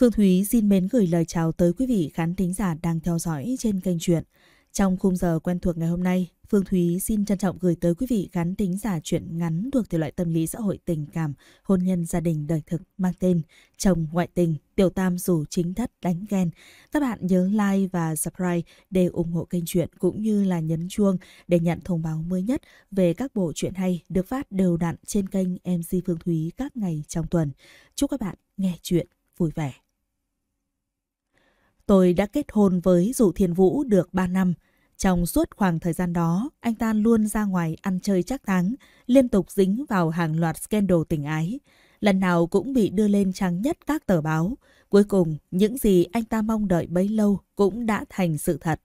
Phương Thúy xin mến gửi lời chào tới quý vị khán thính giả đang theo dõi trên kênh truyện. Trong khung giờ quen thuộc ngày hôm nay, Phương Thúy xin trân trọng gửi tới quý vị khán thính giả truyện ngắn thuộc thể loại tâm lý xã hội tình cảm, hôn nhân gia đình đời thực mang tên Chồng ngoại tình, tiểu tam rủ chính thất đánh ghen. Các bạn nhớ like và subscribe để ủng hộ kênh truyện cũng như là nhấn chuông để nhận thông báo mới nhất về các bộ truyện hay được phát đều đặn trên kênh MC Phương Thúy các ngày trong tuần. Chúc các bạn nghe truyện vui vẻ. Tôi đã kết hôn với Dụ Thiên Vũ được 3 năm. Trong suốt khoảng thời gian đó, anh ta luôn ra ngoài ăn chơi chắc tháng, liên tục dính vào hàng loạt scandal tình ái. Lần nào cũng bị đưa lên trang nhất các tờ báo. Cuối cùng, những gì anh ta mong đợi bấy lâu cũng đã thành sự thật.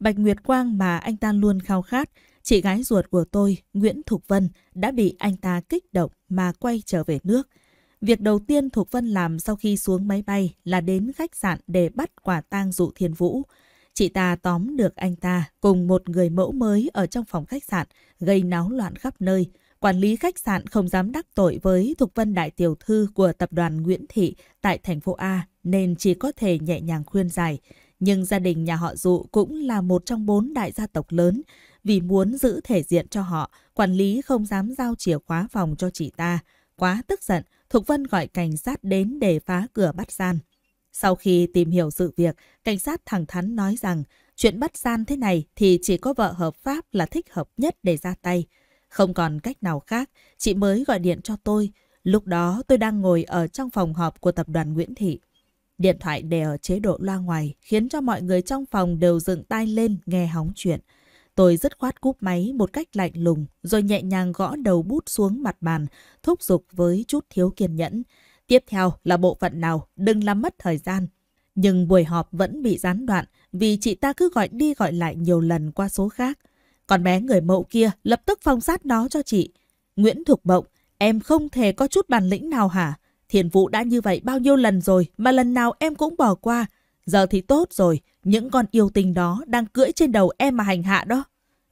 Bạch Nguyệt Quang mà anh ta luôn khao khát, chị gái ruột của tôi, Nguyễn Thục Vân, đã bị anh ta kích động mà quay trở về nước. Việc đầu tiên Thục Vân làm sau khi xuống máy bay là đến khách sạn để bắt quả tang dụ thiên vũ. Chị ta tóm được anh ta cùng một người mẫu mới ở trong phòng khách sạn, gây náo loạn khắp nơi. Quản lý khách sạn không dám đắc tội với Thục Vân Đại Tiểu Thư của tập đoàn Nguyễn Thị tại thành phố A nên chỉ có thể nhẹ nhàng khuyên giải. Nhưng gia đình nhà họ dụ cũng là một trong bốn đại gia tộc lớn. Vì muốn giữ thể diện cho họ, quản lý không dám giao chìa khóa phòng cho chị ta. Quá tức giận, Thục Vân gọi cảnh sát đến để phá cửa bắt gian. Sau khi tìm hiểu sự việc, cảnh sát thẳng thắn nói rằng chuyện bắt gian thế này thì chỉ có vợ hợp pháp là thích hợp nhất để ra tay. Không còn cách nào khác, chị mới gọi điện cho tôi. Lúc đó tôi đang ngồi ở trong phòng họp của tập đoàn Nguyễn Thị. Điện thoại để ở chế độ loa ngoài khiến cho mọi người trong phòng đều dựng tai lên nghe hóng chuyện. Tôi dứt khoát cúp máy một cách lạnh lùng, rồi nhẹ nhàng gõ đầu bút xuống mặt bàn, thúc giục với chút thiếu kiên nhẫn. Tiếp theo là bộ phận nào, đừng làm mất thời gian. Nhưng buổi họp vẫn bị gián đoạn vì chị ta cứ gọi đi gọi lại nhiều lần qua số khác. Còn bé người mẫu kia lập tức phong sát nó cho chị. Nguyễn Thục Mộng, em không thể có chút bản lĩnh nào hả? Thiền vụ đã như vậy bao nhiêu lần rồi mà lần nào em cũng bỏ qua. Giờ thì tốt rồi, những con yêu tình đó đang cưỡi trên đầu em mà hành hạ đó.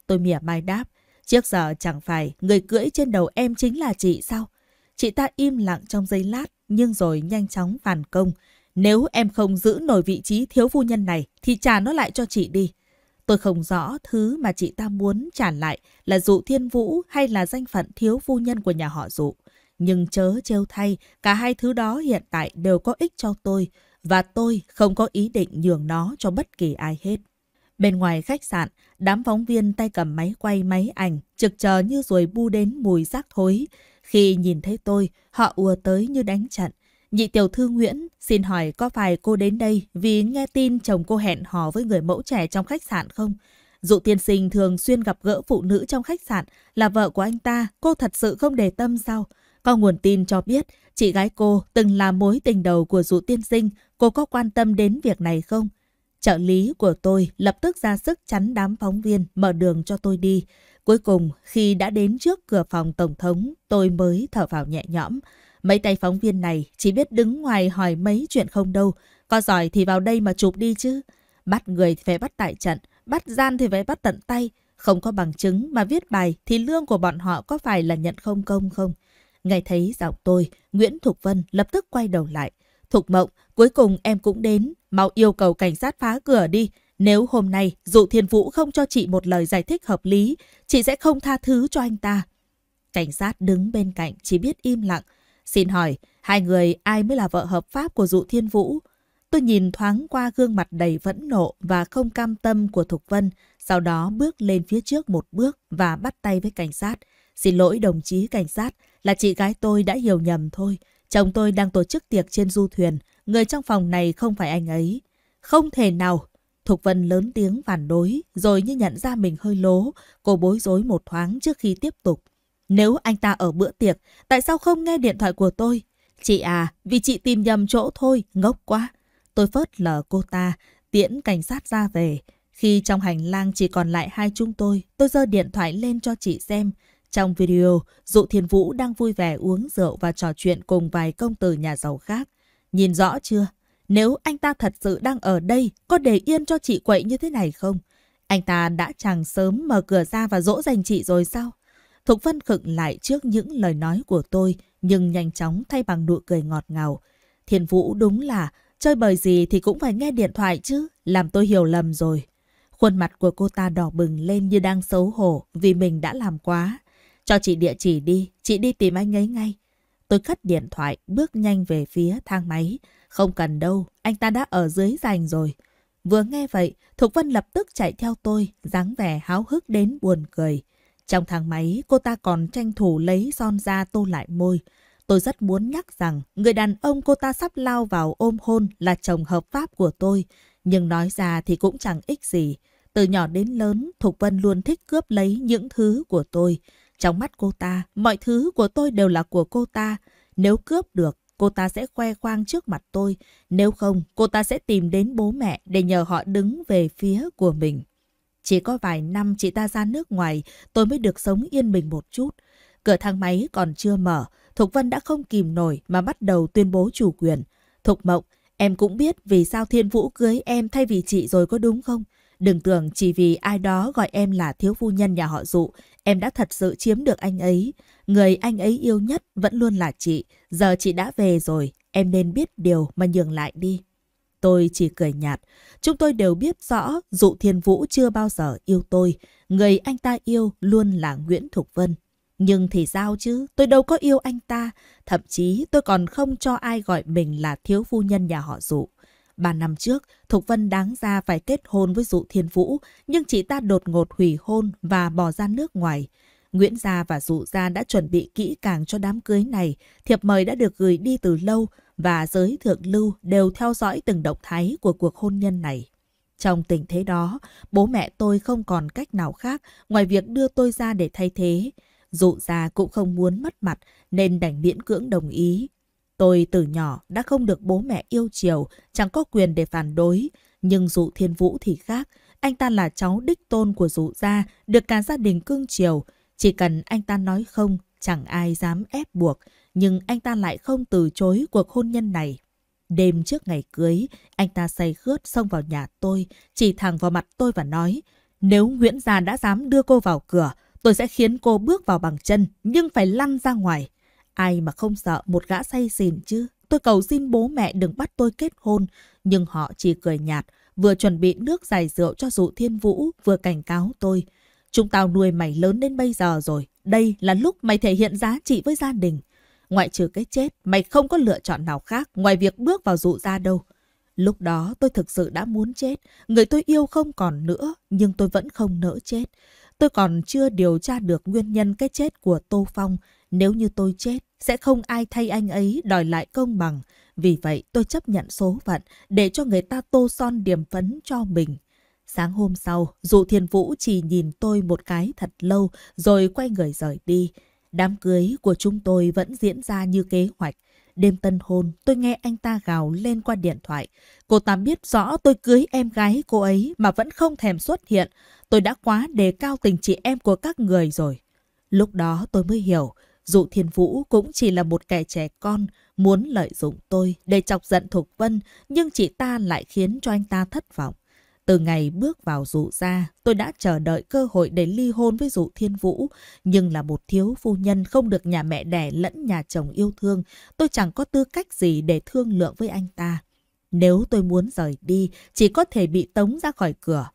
Tôi mỉa mai đáp, trước giờ chẳng phải người cưỡi trên đầu em chính là chị sao? Chị ta im lặng trong giây lát, nhưng rồi nhanh chóng phản công. Nếu em không giữ nổi vị trí thiếu phu nhân này, thì trả nó lại cho chị đi. Tôi không rõ thứ mà chị ta muốn trả lại là dụ thiên vũ hay là danh phận thiếu phu nhân của nhà họ dụ. Nhưng chớ trêu thay, cả hai thứ đó hiện tại đều có ích cho tôi, và tôi không có ý định nhường nó cho bất kỳ ai hết. Bên ngoài khách sạn, đám phóng viên tay cầm máy quay máy ảnh, trực chờ như ruồi bu đến mùi rác thối. Khi nhìn thấy tôi, họ ùa tới như đánh trận. Nhị tiểu thư Nguyễn, xin hỏi có phải cô đến đây vì nghe tin chồng cô hẹn hò với người mẫu trẻ trong khách sạn không? Dụ tiên sinh thường xuyên gặp gỡ phụ nữ trong khách sạn, là vợ của anh ta, cô thật sự không để tâm sao? Có nguồn tin cho biết, chị gái cô từng là mối tình đầu của dụ tiên sinh, cô có quan tâm đến việc này không? Trợ lý của tôi lập tức ra sức chắn đám phóng viên mở đường cho tôi đi. Cuối cùng, khi đã đến trước cửa phòng Tổng thống, tôi mới thở vào nhẹ nhõm. Mấy tay phóng viên này chỉ biết đứng ngoài hỏi mấy chuyện không đâu. Có giỏi thì vào đây mà chụp đi chứ. Bắt người thì phải bắt tại trận, bắt gian thì phải bắt tận tay. Không có bằng chứng mà viết bài thì lương của bọn họ có phải là nhận không công không? Nghe thấy giọng tôi, Nguyễn Thục Vân lập tức quay đầu lại. Thục Mộng, cuối cùng em cũng đến. Mau yêu cầu cảnh sát phá cửa đi. Nếu hôm nay dụ thiên vũ không cho chị một lời giải thích hợp lý, chị sẽ không tha thứ cho anh ta. Cảnh sát đứng bên cạnh chỉ biết im lặng. Xin hỏi, hai người ai mới là vợ hợp pháp của dụ thiên vũ? Tôi nhìn thoáng qua gương mặt đầy vẫn nộ và không cam tâm của Thục Vân, sau đó bước lên phía trước một bước và bắt tay với cảnh sát. Xin lỗi đồng chí cảnh sát, là chị gái tôi đã hiểu nhầm thôi. Chồng tôi đang tổ chức tiệc trên du thuyền, người trong phòng này không phải anh ấy. Không thể nào. Thục Vân lớn tiếng phản đối, rồi như nhận ra mình hơi lố, cô bối rối một thoáng trước khi tiếp tục. Nếu anh ta ở bữa tiệc, tại sao không nghe điện thoại của tôi? Chị à, vì chị tìm nhầm chỗ thôi, ngốc quá. Tôi phớt lờ cô ta, tiễn cảnh sát ra về. Khi trong hành lang chỉ còn lại hai chúng tôi, tôi giơ điện thoại lên cho chị xem. Trong video, Dụ Thiên Vũ đang vui vẻ uống rượu và trò chuyện cùng vài công tử nhà giàu khác. Nhìn rõ chưa? Nếu anh ta thật sự đang ở đây, có để yên cho chị quậy như thế này không? Anh ta đã chẳng sớm mở cửa ra và dỗ dành chị rồi sao? Thục Vân khựng lại trước những lời nói của tôi, nhưng nhanh chóng thay bằng nụ cười ngọt ngào. Thiên Vũ đúng là Chơi bời gì thì cũng phải nghe điện thoại chứ, làm tôi hiểu lầm rồi. Khuôn mặt của cô ta đỏ bừng lên như đang xấu hổ vì mình đã làm quá. Cho chị địa chỉ đi, chị đi tìm anh ấy ngay. Tôi cất điện thoại, bước nhanh về phía thang máy. Không cần đâu, anh ta đã ở dưới giành rồi. Vừa nghe vậy, Thục Vân lập tức chạy theo tôi, dáng vẻ háo hức đến buồn cười. Trong thang máy, cô ta còn tranh thủ lấy son ra tô lại môi. Tôi rất muốn nhắc rằng người đàn ông cô ta sắp lao vào ôm hôn là chồng hợp pháp của tôi. Nhưng nói ra thì cũng chẳng ích gì. Từ nhỏ đến lớn, Thục Vân luôn thích cướp lấy những thứ của tôi. Trong mắt cô ta, mọi thứ của tôi đều là của cô ta. Nếu cướp được, cô ta sẽ khoe khoang trước mặt tôi. Nếu không, cô ta sẽ tìm đến bố mẹ để nhờ họ đứng về phía của mình. Chỉ có vài năm chị ta ra nước ngoài, tôi mới được sống yên bình một chút. Cửa thang máy còn chưa mở, Thục Vân đã không kìm nổi mà bắt đầu tuyên bố chủ quyền. Thục Mộng, em cũng biết vì sao Thiên Vũ cưới em thay vì chị rồi có đúng không? Đừng tưởng chỉ vì ai đó gọi em là thiếu phu nhân nhà họ dụ, em đã thật sự chiếm được anh ấy. Người anh ấy yêu nhất vẫn luôn là chị. Giờ chị đã về rồi, em nên biết điều mà nhường lại đi. Tôi chỉ cười nhạt. Chúng tôi đều biết rõ dụ thiên vũ chưa bao giờ yêu tôi. Người anh ta yêu luôn là Nguyễn Thục Vân. Nhưng thì sao chứ, tôi đâu có yêu anh ta. Thậm chí tôi còn không cho ai gọi mình là thiếu phu nhân nhà họ dụ. Ba năm trước, Thục Vân đáng ra phải kết hôn với Dụ Thiên Vũ, nhưng chị ta đột ngột hủy hôn và bỏ ra nước ngoài. Nguyễn Gia và Dụ Gia đã chuẩn bị kỹ càng cho đám cưới này, thiệp mời đã được gửi đi từ lâu và giới thượng lưu đều theo dõi từng động thái của cuộc hôn nhân này. Trong tình thế đó, bố mẹ tôi không còn cách nào khác ngoài việc đưa tôi ra để thay thế. Dụ Gia cũng không muốn mất mặt nên đành miễn cưỡng đồng ý. Tôi từ nhỏ đã không được bố mẹ yêu chiều, chẳng có quyền để phản đối. Nhưng dụ thiên vũ thì khác. Anh ta là cháu đích tôn của dụ gia, được cả gia đình cưng chiều. Chỉ cần anh ta nói không, chẳng ai dám ép buộc. Nhưng anh ta lại không từ chối cuộc hôn nhân này. Đêm trước ngày cưới, anh ta say khướt xông vào nhà tôi, chỉ thẳng vào mặt tôi và nói, nếu Nguyễn Gia đã dám đưa cô vào cửa, tôi sẽ khiến cô bước vào bằng chân, nhưng phải lăn ra ngoài. Ai mà không sợ một gã say xỉn chứ? Tôi cầu xin bố mẹ đừng bắt tôi kết hôn. Nhưng họ chỉ cười nhạt, vừa chuẩn bị nước giải rượu cho dụ thiên vũ, vừa cảnh cáo tôi. Chúng tao nuôi mày lớn đến bây giờ rồi. Đây là lúc mày thể hiện giá trị với gia đình. Ngoại trừ cái chết, mày không có lựa chọn nào khác ngoài việc bước vào dụ ra đâu. Lúc đó tôi thực sự đã muốn chết. Người tôi yêu không còn nữa, nhưng tôi vẫn không nỡ chết. Tôi còn chưa điều tra được nguyên nhân cái chết của Tô Phong. Nếu như tôi chết, sẽ không ai thay anh ấy đòi lại công bằng. Vì vậy tôi chấp nhận số phận để cho người ta tô son điểm phấn cho mình. Sáng hôm sau, dụ thiên vũ chỉ nhìn tôi một cái thật lâu rồi quay người rời đi. Đám cưới của chúng tôi vẫn diễn ra như kế hoạch. Đêm tân hôn, tôi nghe anh ta gào lên qua điện thoại. Cô ta biết rõ tôi cưới em gái cô ấy mà vẫn không thèm xuất hiện. Tôi đã quá đề cao tình chị em của các người rồi. Lúc đó tôi mới hiểu, Dụ Thiên Vũ cũng chỉ là một kẻ trẻ con, muốn lợi dụng tôi để chọc giận Thục Vân, nhưng chị ta lại khiến cho anh ta thất vọng. Từ ngày bước vào dụ ra, tôi đã chờ đợi cơ hội để ly hôn với dụ thiên vũ, nhưng là một thiếu phu nhân không được nhà mẹ đẻ lẫn nhà chồng yêu thương, tôi chẳng có tư cách gì để thương lượng với anh ta. Nếu tôi muốn rời đi, chỉ có thể bị tống ra khỏi cửa.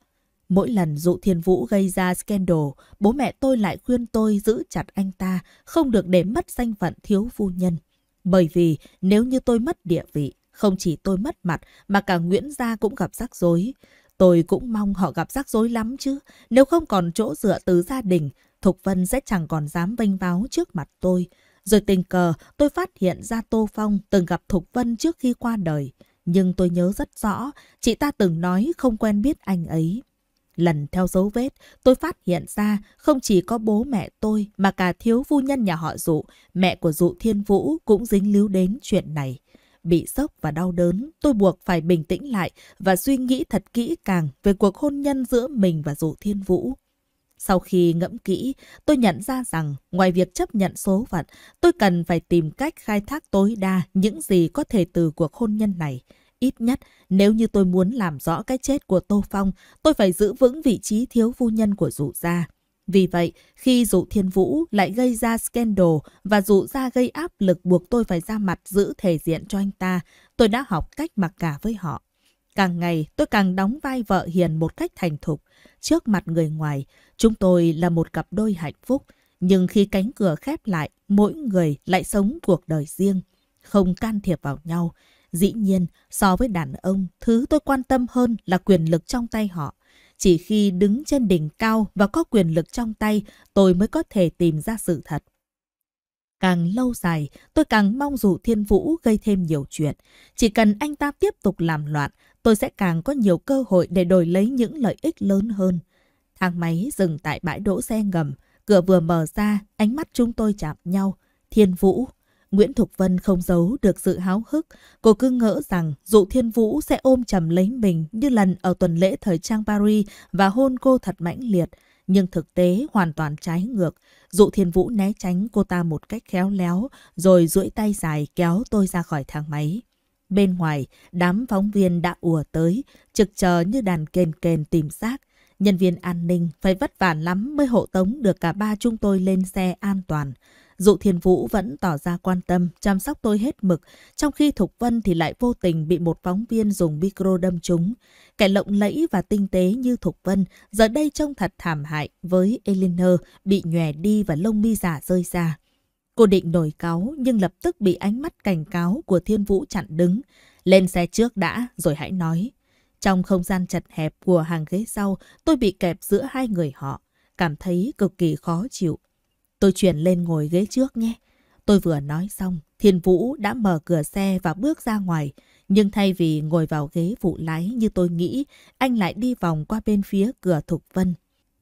Mỗi lần dụ thiên vũ gây ra scandal, bố mẹ tôi lại khuyên tôi giữ chặt anh ta, không được để mất danh phận thiếu phu nhân. Bởi vì nếu như tôi mất địa vị, không chỉ tôi mất mặt mà cả Nguyễn Gia cũng gặp rắc rối. Tôi cũng mong họ gặp rắc rối lắm chứ. Nếu không còn chỗ dựa từ gia đình, Thục Vân sẽ chẳng còn dám vênh váo trước mặt tôi. Rồi tình cờ tôi phát hiện ra Tô Phong từng gặp Thục Vân trước khi qua đời. Nhưng tôi nhớ rất rõ, chị ta từng nói không quen biết anh ấy. Lần theo dấu vết, tôi phát hiện ra không chỉ có bố mẹ tôi mà cả thiếu phu nhân nhà họ dụ, mẹ của dụ thiên vũ cũng dính líu đến chuyện này. Bị sốc và đau đớn, tôi buộc phải bình tĩnh lại và suy nghĩ thật kỹ càng về cuộc hôn nhân giữa mình và dụ thiên vũ. Sau khi ngẫm kỹ, tôi nhận ra rằng ngoài việc chấp nhận số phận, tôi cần phải tìm cách khai thác tối đa những gì có thể từ cuộc hôn nhân này. Ít nhất, nếu như tôi muốn làm rõ cái chết của Tô Phong, tôi phải giữ vững vị trí thiếu phu nhân của dụ gia. Vì vậy, khi dụ thiên vũ lại gây ra scandal và dụ gia gây áp lực buộc tôi phải ra mặt giữ thể diện cho anh ta, tôi đã học cách mặc cả với họ. Càng ngày tôi càng đóng vai vợ hiền một cách thành thục. Trước mặt người ngoài, chúng tôi là một cặp đôi hạnh phúc. Nhưng khi cánh cửa khép lại, mỗi người lại sống cuộc đời riêng, không can thiệp vào nhau. Dĩ nhiên, so với đàn ông, thứ tôi quan tâm hơn là quyền lực trong tay họ. Chỉ khi đứng trên đỉnh cao và có quyền lực trong tay, tôi mới có thể tìm ra sự thật. Càng lâu dài, tôi càng mong dù Thiên Vũ gây thêm nhiều chuyện. Chỉ cần anh ta tiếp tục làm loạn, tôi sẽ càng có nhiều cơ hội để đổi lấy những lợi ích lớn hơn. Thang máy dừng tại bãi đỗ xe ngầm. Cửa vừa mở ra, ánh mắt chúng tôi chạm nhau. Thiên Vũ. Nguyễn Thục Vân không giấu được sự háo hức. Cô cứ ngỡ rằng dụ Thiên Vũ sẽ ôm chầm lấy mình như lần ở tuần lễ thời trang Paris và hôn cô thật mãnh liệt. Nhưng thực tế hoàn toàn trái ngược. Dụ Thiên Vũ né tránh cô ta một cách khéo léo, rồi duỗi tay dài kéo tôi ra khỏi thang máy. Bên ngoài, đám phóng viên đã ùa tới, trực chờ như đàn kền kền tìm xác. Nhân viên an ninh phải vất vả lắm mới hộ tống được cả ba chúng tôi lên xe an toàn. Dụ Thiên Vũ vẫn tỏ ra quan tâm, chăm sóc tôi hết mực, trong khi Thục Vân thì lại vô tình bị một phóng viên dùng micro đâm trúng. Kẻ lộng lẫy và tinh tế như Thục Vân, giờ đây trông thật thảm hại với Eleanor bị nhòe đi và lông mi giả rơi ra. Cô định nổi cáu nhưng lập tức bị ánh mắt cảnh cáo của Thiên Vũ chặn đứng. Lên xe trước đã, rồi hãy nói. Trong không gian chật hẹp của hàng ghế sau, tôi bị kẹp giữa hai người họ, cảm thấy cực kỳ khó chịu. Tôi chuyển lên ngồi ghế trước nhé. Tôi vừa nói xong, Thiên Vũ đã mở cửa xe và bước ra ngoài. Nhưng thay vì ngồi vào ghế phụ lái như tôi nghĩ, anh lại đi vòng qua bên phía cửa Thục Vân.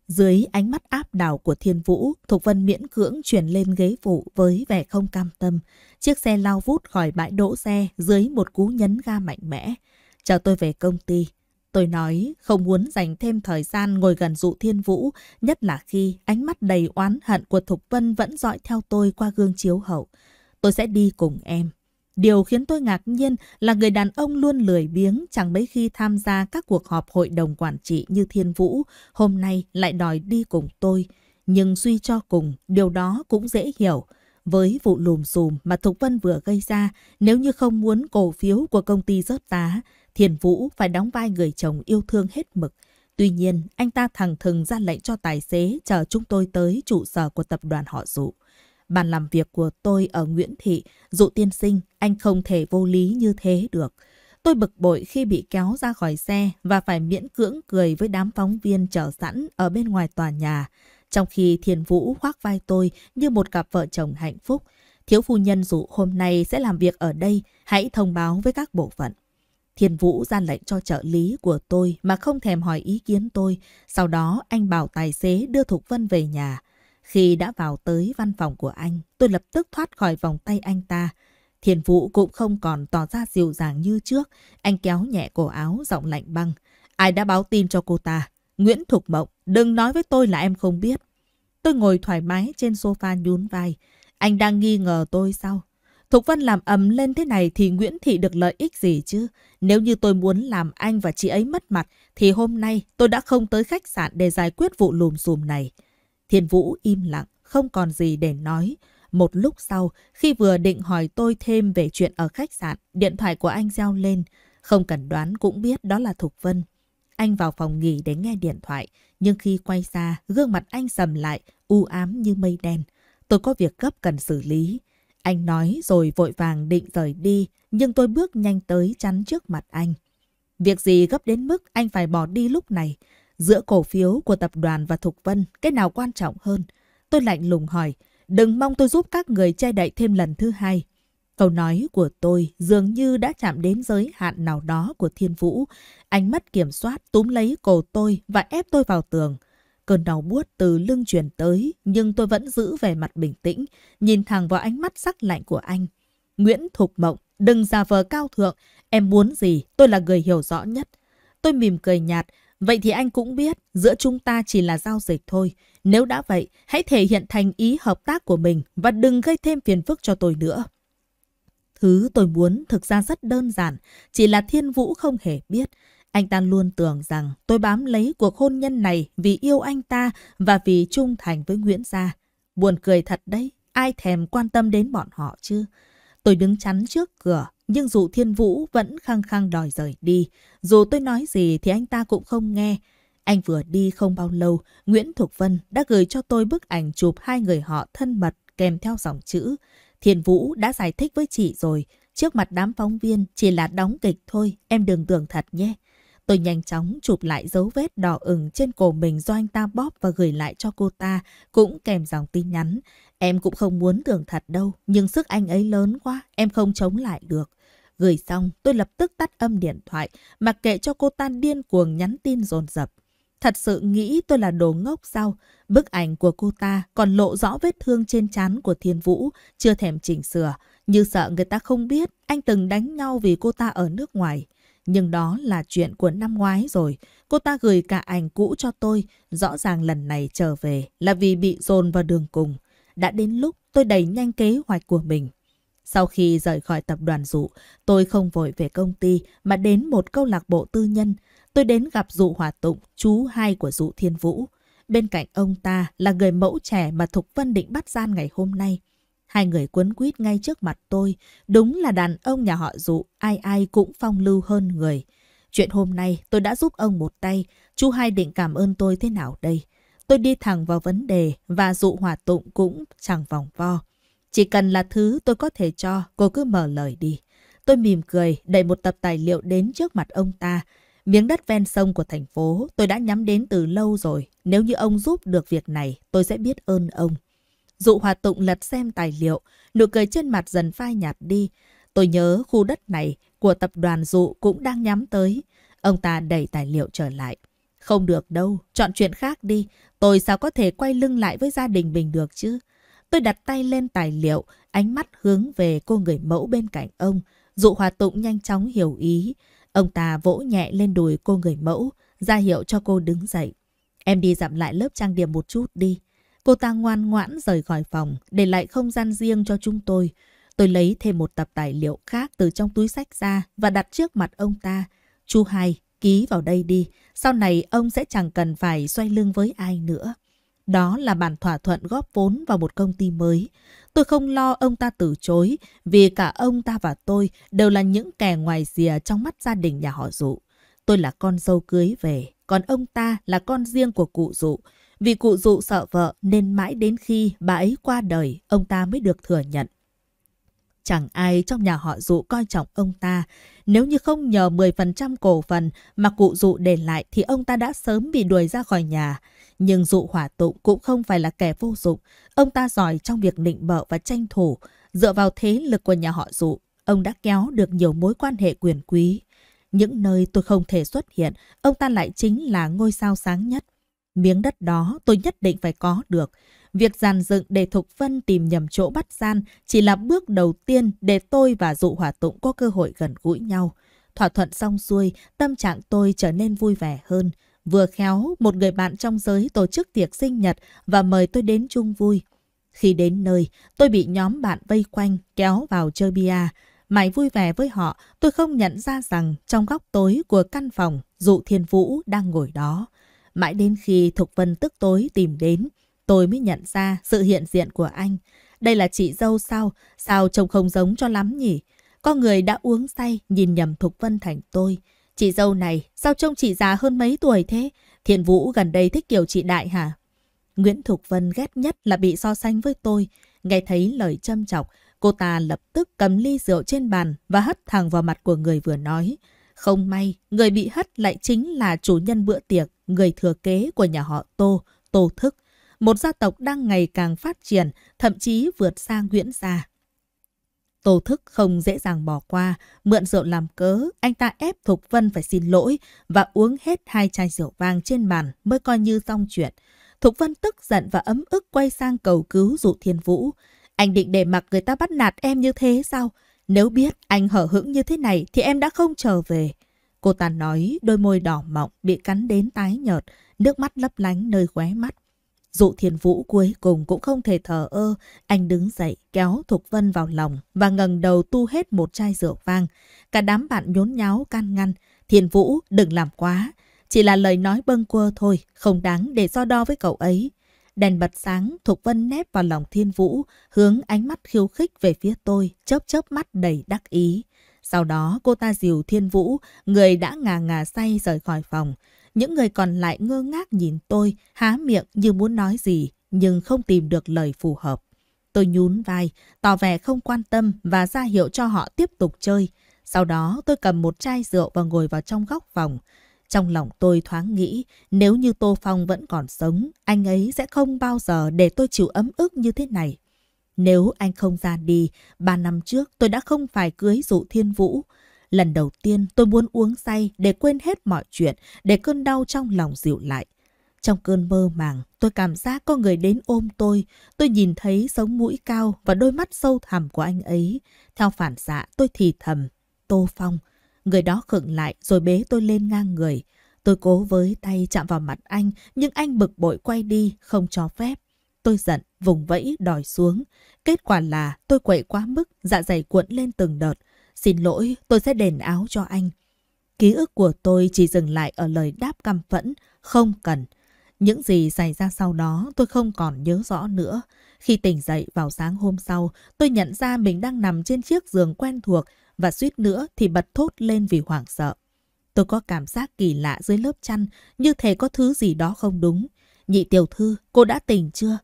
Dưới ánh mắt áp đảo của Thiên Vũ, Thục Vân miễn cưỡng chuyển lên ghế phụ với vẻ không cam tâm. Chiếc xe lao vút khỏi bãi đỗ xe dưới một cú nhấn ga mạnh mẽ. Chờ tôi về công ty. Tôi nói không muốn dành thêm thời gian ngồi gần dụ Thiên Vũ, nhất là khi ánh mắt đầy oán hận của Thục Vân vẫn dõi theo tôi qua gương chiếu hậu. Tôi sẽ đi cùng em. Điều khiến tôi ngạc nhiên là người đàn ông luôn lười biếng chẳng mấy khi tham gia các cuộc họp hội đồng quản trị như Thiên Vũ, hôm nay lại đòi đi cùng tôi. Nhưng suy cho cùng, điều đó cũng dễ hiểu. Với vụ lùm xùm mà Thục Vân vừa gây ra, nếu như không muốn cổ phiếu của công ty rớt giá, Thiền Vũ phải đóng vai người chồng yêu thương hết mực. Tuy nhiên, anh ta thẳng thừng ra lệnh cho tài xế chờ chúng tôi tới trụ sở của tập đoàn họ dụ. Bàn làm việc của tôi ở Nguyễn Thị, dụ tiên sinh, anh không thể vô lý như thế được. Tôi bực bội khi bị kéo ra khỏi xe và phải miễn cưỡng cười với đám phóng viên chờ sẵn ở bên ngoài tòa nhà. Trong khi Thiền Vũ khoác vai tôi như một cặp vợ chồng hạnh phúc. Thiếu phu nhân dụ hôm nay sẽ làm việc ở đây, hãy thông báo với các bộ phận. Thiên Vũ ra lệnh cho trợ lý của tôi mà không thèm hỏi ý kiến tôi. Sau đó anh bảo tài xế đưa Thục Vân về nhà. Khi đã vào tới văn phòng của anh, tôi lập tức thoát khỏi vòng tay anh ta. Thiên Vũ cũng không còn tỏ ra dịu dàng như trước. Anh kéo nhẹ cổ áo, giọng lạnh băng. Ai đã báo tin cho cô ta? Nguyễn Thục Mộng, đừng nói với tôi là em không biết. Tôi ngồi thoải mái trên sofa nhún vai. Anh đang nghi ngờ tôi sao? Thục Vân làm ầm lên thế này thì Nguyễn Thị được lợi ích gì chứ? Nếu như tôi muốn làm anh và chị ấy mất mặt, thì hôm nay tôi đã không tới khách sạn để giải quyết vụ lùm xùm này. Thiên Vũ im lặng, không còn gì để nói. Một lúc sau, khi vừa định hỏi tôi thêm về chuyện ở khách sạn, điện thoại của anh reo lên. Không cần đoán cũng biết đó là Thục Vân. Anh vào phòng nghỉ để nghe điện thoại, nhưng khi quay ra, gương mặt anh sầm lại, u ám như mây đen. Tôi có việc gấp cần xử lý. Anh nói rồi vội vàng định rời đi, nhưng tôi bước nhanh tới chắn trước mặt anh. Việc gì gấp đến mức anh phải bỏ đi lúc này? Giữa cổ phiếu của tập đoàn và Thục Vân, cái nào quan trọng hơn? Tôi lạnh lùng hỏi, đừng mong tôi giúp các người che đậy thêm lần thứ hai. Câu nói của tôi dường như đã chạm đến giới hạn nào đó của thiên vũ. Anh mất kiểm soát túm lấy cổ tôi và ép tôi vào tường. Cơn đau buốt từ lưng truyền tới, nhưng tôi vẫn giữ vẻ mặt bình tĩnh, nhìn thẳng vào ánh mắt sắc lạnh của anh. Nguyễn Thục Mộng, đừng giả vờ cao thượng, em muốn gì, tôi là người hiểu rõ nhất. Tôi mỉm cười nhạt, vậy thì anh cũng biết, giữa chúng ta chỉ là giao dịch thôi. Nếu đã vậy, hãy thể hiện thành ý hợp tác của mình và đừng gây thêm phiền phức cho tôi nữa. Thứ tôi muốn thực ra rất đơn giản, chỉ là Thiên Vũ không hề biết. Anh ta luôn tưởng rằng tôi bám lấy cuộc hôn nhân này vì yêu anh ta và vì trung thành với Nguyễn Gia. Buồn cười thật đấy, ai thèm quan tâm đến bọn họ chứ? Tôi đứng chắn trước cửa, nhưng dù Thiên Vũ vẫn khăng khăng đòi rời đi. Dù tôi nói gì thì anh ta cũng không nghe. Anh vừa đi không bao lâu, Nguyễn Thục Vân đã gửi cho tôi bức ảnh chụp hai người họ thân mật kèm theo dòng chữ. Thiên Vũ đã giải thích với chị rồi, trước mặt đám phóng viên chỉ là đóng kịch thôi, em đừng tưởng thật nhé. Tôi nhanh chóng chụp lại dấu vết đỏ ửng trên cổ mình do anh ta bóp và gửi lại cho cô ta, cũng kèm dòng tin nhắn. Em cũng không muốn tưởng thật đâu, nhưng sức anh ấy lớn quá, em không chống lại được. Gửi xong, tôi lập tức tắt âm điện thoại, mặc kệ cho cô ta điên cuồng nhắn tin dồn dập. Thật sự nghĩ tôi là đồ ngốc sao? Bức ảnh của cô ta còn lộ rõ vết thương trên trán của Thiên Vũ, chưa thèm chỉnh sửa. Như sợ người ta không biết anh từng đánh nhau vì cô ta ở nước ngoài. Nhưng đó là chuyện của năm ngoái rồi. Cô ta gửi cả ảnh cũ cho tôi. Rõ ràng lần này trở về là vì bị dồn vào đường cùng. Đã đến lúc tôi đẩy nhanh kế hoạch của mình. Sau khi rời khỏi tập đoàn dụ, tôi không vội về công ty mà đến một câu lạc bộ tư nhân. Tôi đến gặp dụ hòa tụng, chú hai của dụ thiên vũ. Bên cạnh ông ta là người mẫu trẻ mà Thục Vân định bắt gian ngày hôm nay. Hai người quấn quýt ngay trước mặt tôi. Đúng là đàn ông nhà họ dụ, ai ai cũng phong lưu hơn người. Chuyện hôm nay tôi đã giúp ông một tay. Chú hai định cảm ơn tôi thế nào đây? Tôi đi thẳng vào vấn đề và dụ hòa tụng cũng chẳng vòng vo. Chỉ cần là thứ tôi có thể cho, cô cứ mở lời đi. Tôi mỉm cười, đẩy một tập tài liệu đến trước mặt ông ta. Miếng đất ven sông của thành phố tôi đã nhắm đến từ lâu rồi. Nếu như ông giúp được việc này, tôi sẽ biết ơn ông. Dụ hòa tụng lật xem tài liệu, nụ cười trên mặt dần phai nhạt đi. Tôi nhớ khu đất này của tập đoàn dụ cũng đang nhắm tới. Ông ta đẩy tài liệu trở lại. Không được đâu, chọn chuyện khác đi. Tôi sao có thể quay lưng lại với gia đình mình được chứ? Tôi đặt tay lên tài liệu, ánh mắt hướng về cô người mẫu bên cạnh ông. Dụ hòa tụng nhanh chóng hiểu ý. Ông ta vỗ nhẹ lên đùi cô người mẫu, ra hiệu cho cô đứng dậy. Em đi dặm lại lớp trang điểm một chút đi. Cô ta ngoan ngoãn rời khỏi phòng, để lại không gian riêng cho chúng tôi. Tôi lấy thêm một tập tài liệu khác từ trong túi sách ra và đặt trước mặt ông ta. Chú hai, ký vào đây đi. Sau này ông sẽ chẳng cần phải xoay lưng với ai nữa. Đó là bản thỏa thuận góp vốn vào một công ty mới. Tôi không lo ông ta từ chối, vì cả ông ta và tôi đều là những kẻ ngoài rìa trong mắt gia đình nhà họ dụ. Tôi là con dâu cưới về, còn ông ta là con riêng của cụ dụ. Vì cụ dụ sợ vợ nên mãi đến khi bà ấy qua đời, ông ta mới được thừa nhận. Chẳng ai trong nhà họ dụ coi trọng ông ta. Nếu như không nhờ 10% cổ phần mà cụ dụ để lại thì ông ta đã sớm bị đuổi ra khỏi nhà. Nhưng dụ hỏa tụng cũng không phải là kẻ vô dụng. Ông ta giỏi trong việc nịnh bợ và tranh thủ. Dựa vào thế lực của nhà họ dụ, ông đã kéo được nhiều mối quan hệ quyền quý. Những nơi tôi không thể xuất hiện, ông ta lại chính là ngôi sao sáng nhất. Miếng đất đó tôi nhất định phải có được. Việc giàn dựng để Thục Vân tìm nhầm chỗ bắt gian chỉ là bước đầu tiên để tôi và dụ hỏa tụng có cơ hội gần gũi nhau. Thỏa thuận xong xuôi, tâm trạng tôi trở nên vui vẻ hơn. Vừa khéo, một người bạn trong giới tổ chức tiệc sinh nhật và mời tôi đến chung vui. Khi đến nơi, tôi bị nhóm bạn vây quanh, kéo vào chơi bia. Mãi vui vẻ với họ, tôi không nhận ra rằng trong góc tối của căn phòng, dụ thiên vũ đang ngồi đó. Mãi đến khi Thục Vân tức tối tìm đến, tôi mới nhận ra sự hiện diện của anh. Đây là chị dâu sao? Sao trông không giống cho lắm nhỉ? Có người đã uống say nhìn nhầm Thục Vân thành tôi. Chị dâu này, sao trông chị già hơn mấy tuổi thế? Thiện Vũ gần đây thích kiểu chị đại hả? Nguyễn Thục Vân ghét nhất là bị so sánh với tôi. Nghe thấy lời châm chọc, cô ta lập tức cầm ly rượu trên bàn và hất thẳng vào mặt của người vừa nói. Không may, người bị hất lại chính là chủ nhân bữa tiệc, người thừa kế của nhà họ Tô, Tô Thức. Một gia tộc đang ngày càng phát triển, thậm chí vượt sang Nguyễn Gia. Tô Thức không dễ dàng bỏ qua, mượn rượu làm cớ, anh ta ép Thục Vân phải xin lỗi và uống hết hai chai rượu vang trên bàn mới coi như xong chuyện. Thục Vân tức giận và ấm ức quay sang cầu cứu dụ thiên vũ. Anh định để mặc người ta bắt nạt em như thế sao? Nếu biết anh hở hững như thế này thì em đã không trở về. Cô ta nói đôi môi đỏ mọng bị cắn đến tái nhợt, nước mắt lấp lánh nơi khóe mắt. Dụ thiền vũ cuối cùng cũng không thể thở ơ, anh đứng dậy kéo Thục Vân vào lòng và ngẩng đầu tu hết một chai rượu vang. Cả đám bạn nhốn nháo can ngăn, thiền vũ đừng làm quá, chỉ là lời nói bâng quơ thôi, không đáng để so đo với cậu ấy. Đèn bật sáng, Thục Vân nép vào lòng thiên vũ, hướng ánh mắt khiêu khích về phía tôi, chớp chớp mắt đầy đắc ý. Sau đó cô ta dìu Thiên Vũ, người đã ngà ngà say rời khỏi phòng. Những người còn lại ngơ ngác nhìn tôi, há miệng như muốn nói gì, nhưng không tìm được lời phù hợp. Tôi nhún vai, tỏ vẻ không quan tâm và ra hiệu cho họ tiếp tục chơi. Sau đó tôi cầm một chai rượu và ngồi vào trong góc phòng. Trong lòng tôi thoáng nghĩ, nếu như Tô Phong vẫn còn sống, anh ấy sẽ không bao giờ để tôi chịu ấm ức như thế này. Nếu anh không ra đi, ba năm trước tôi đã không phải cưới dụ thiên vũ. Lần đầu tiên tôi muốn uống say để quên hết mọi chuyện, để cơn đau trong lòng dịu lại. Trong cơn mơ màng, tôi cảm giác có người đến ôm tôi. Tôi nhìn thấy sống mũi cao và đôi mắt sâu thẳm của anh ấy. Theo phản xạ, tôi thì thầm. Tô Phong. Người đó khựng lại rồi bế tôi lên ngang người. Tôi cố với tay chạm vào mặt anh, nhưng anh bực bội quay đi, không cho phép. Tôi giận, vùng vẫy, đòi xuống. Kết quả là tôi quậy quá mức, dạ dày cuộn lên từng đợt. Xin lỗi, tôi sẽ đền áo cho anh. Ký ức của tôi chỉ dừng lại ở lời đáp căm phẫn, không cần. Những gì xảy ra sau đó tôi không còn nhớ rõ nữa. Khi tỉnh dậy vào sáng hôm sau, tôi nhận ra mình đang nằm trên chiếc giường quen thuộc và suýt nữa thì bật thốt lên vì hoảng sợ. Tôi có cảm giác kỳ lạ dưới lớp chăn, như thể có thứ gì đó không đúng. Nhị tiểu thư, cô đã tỉnh chưa?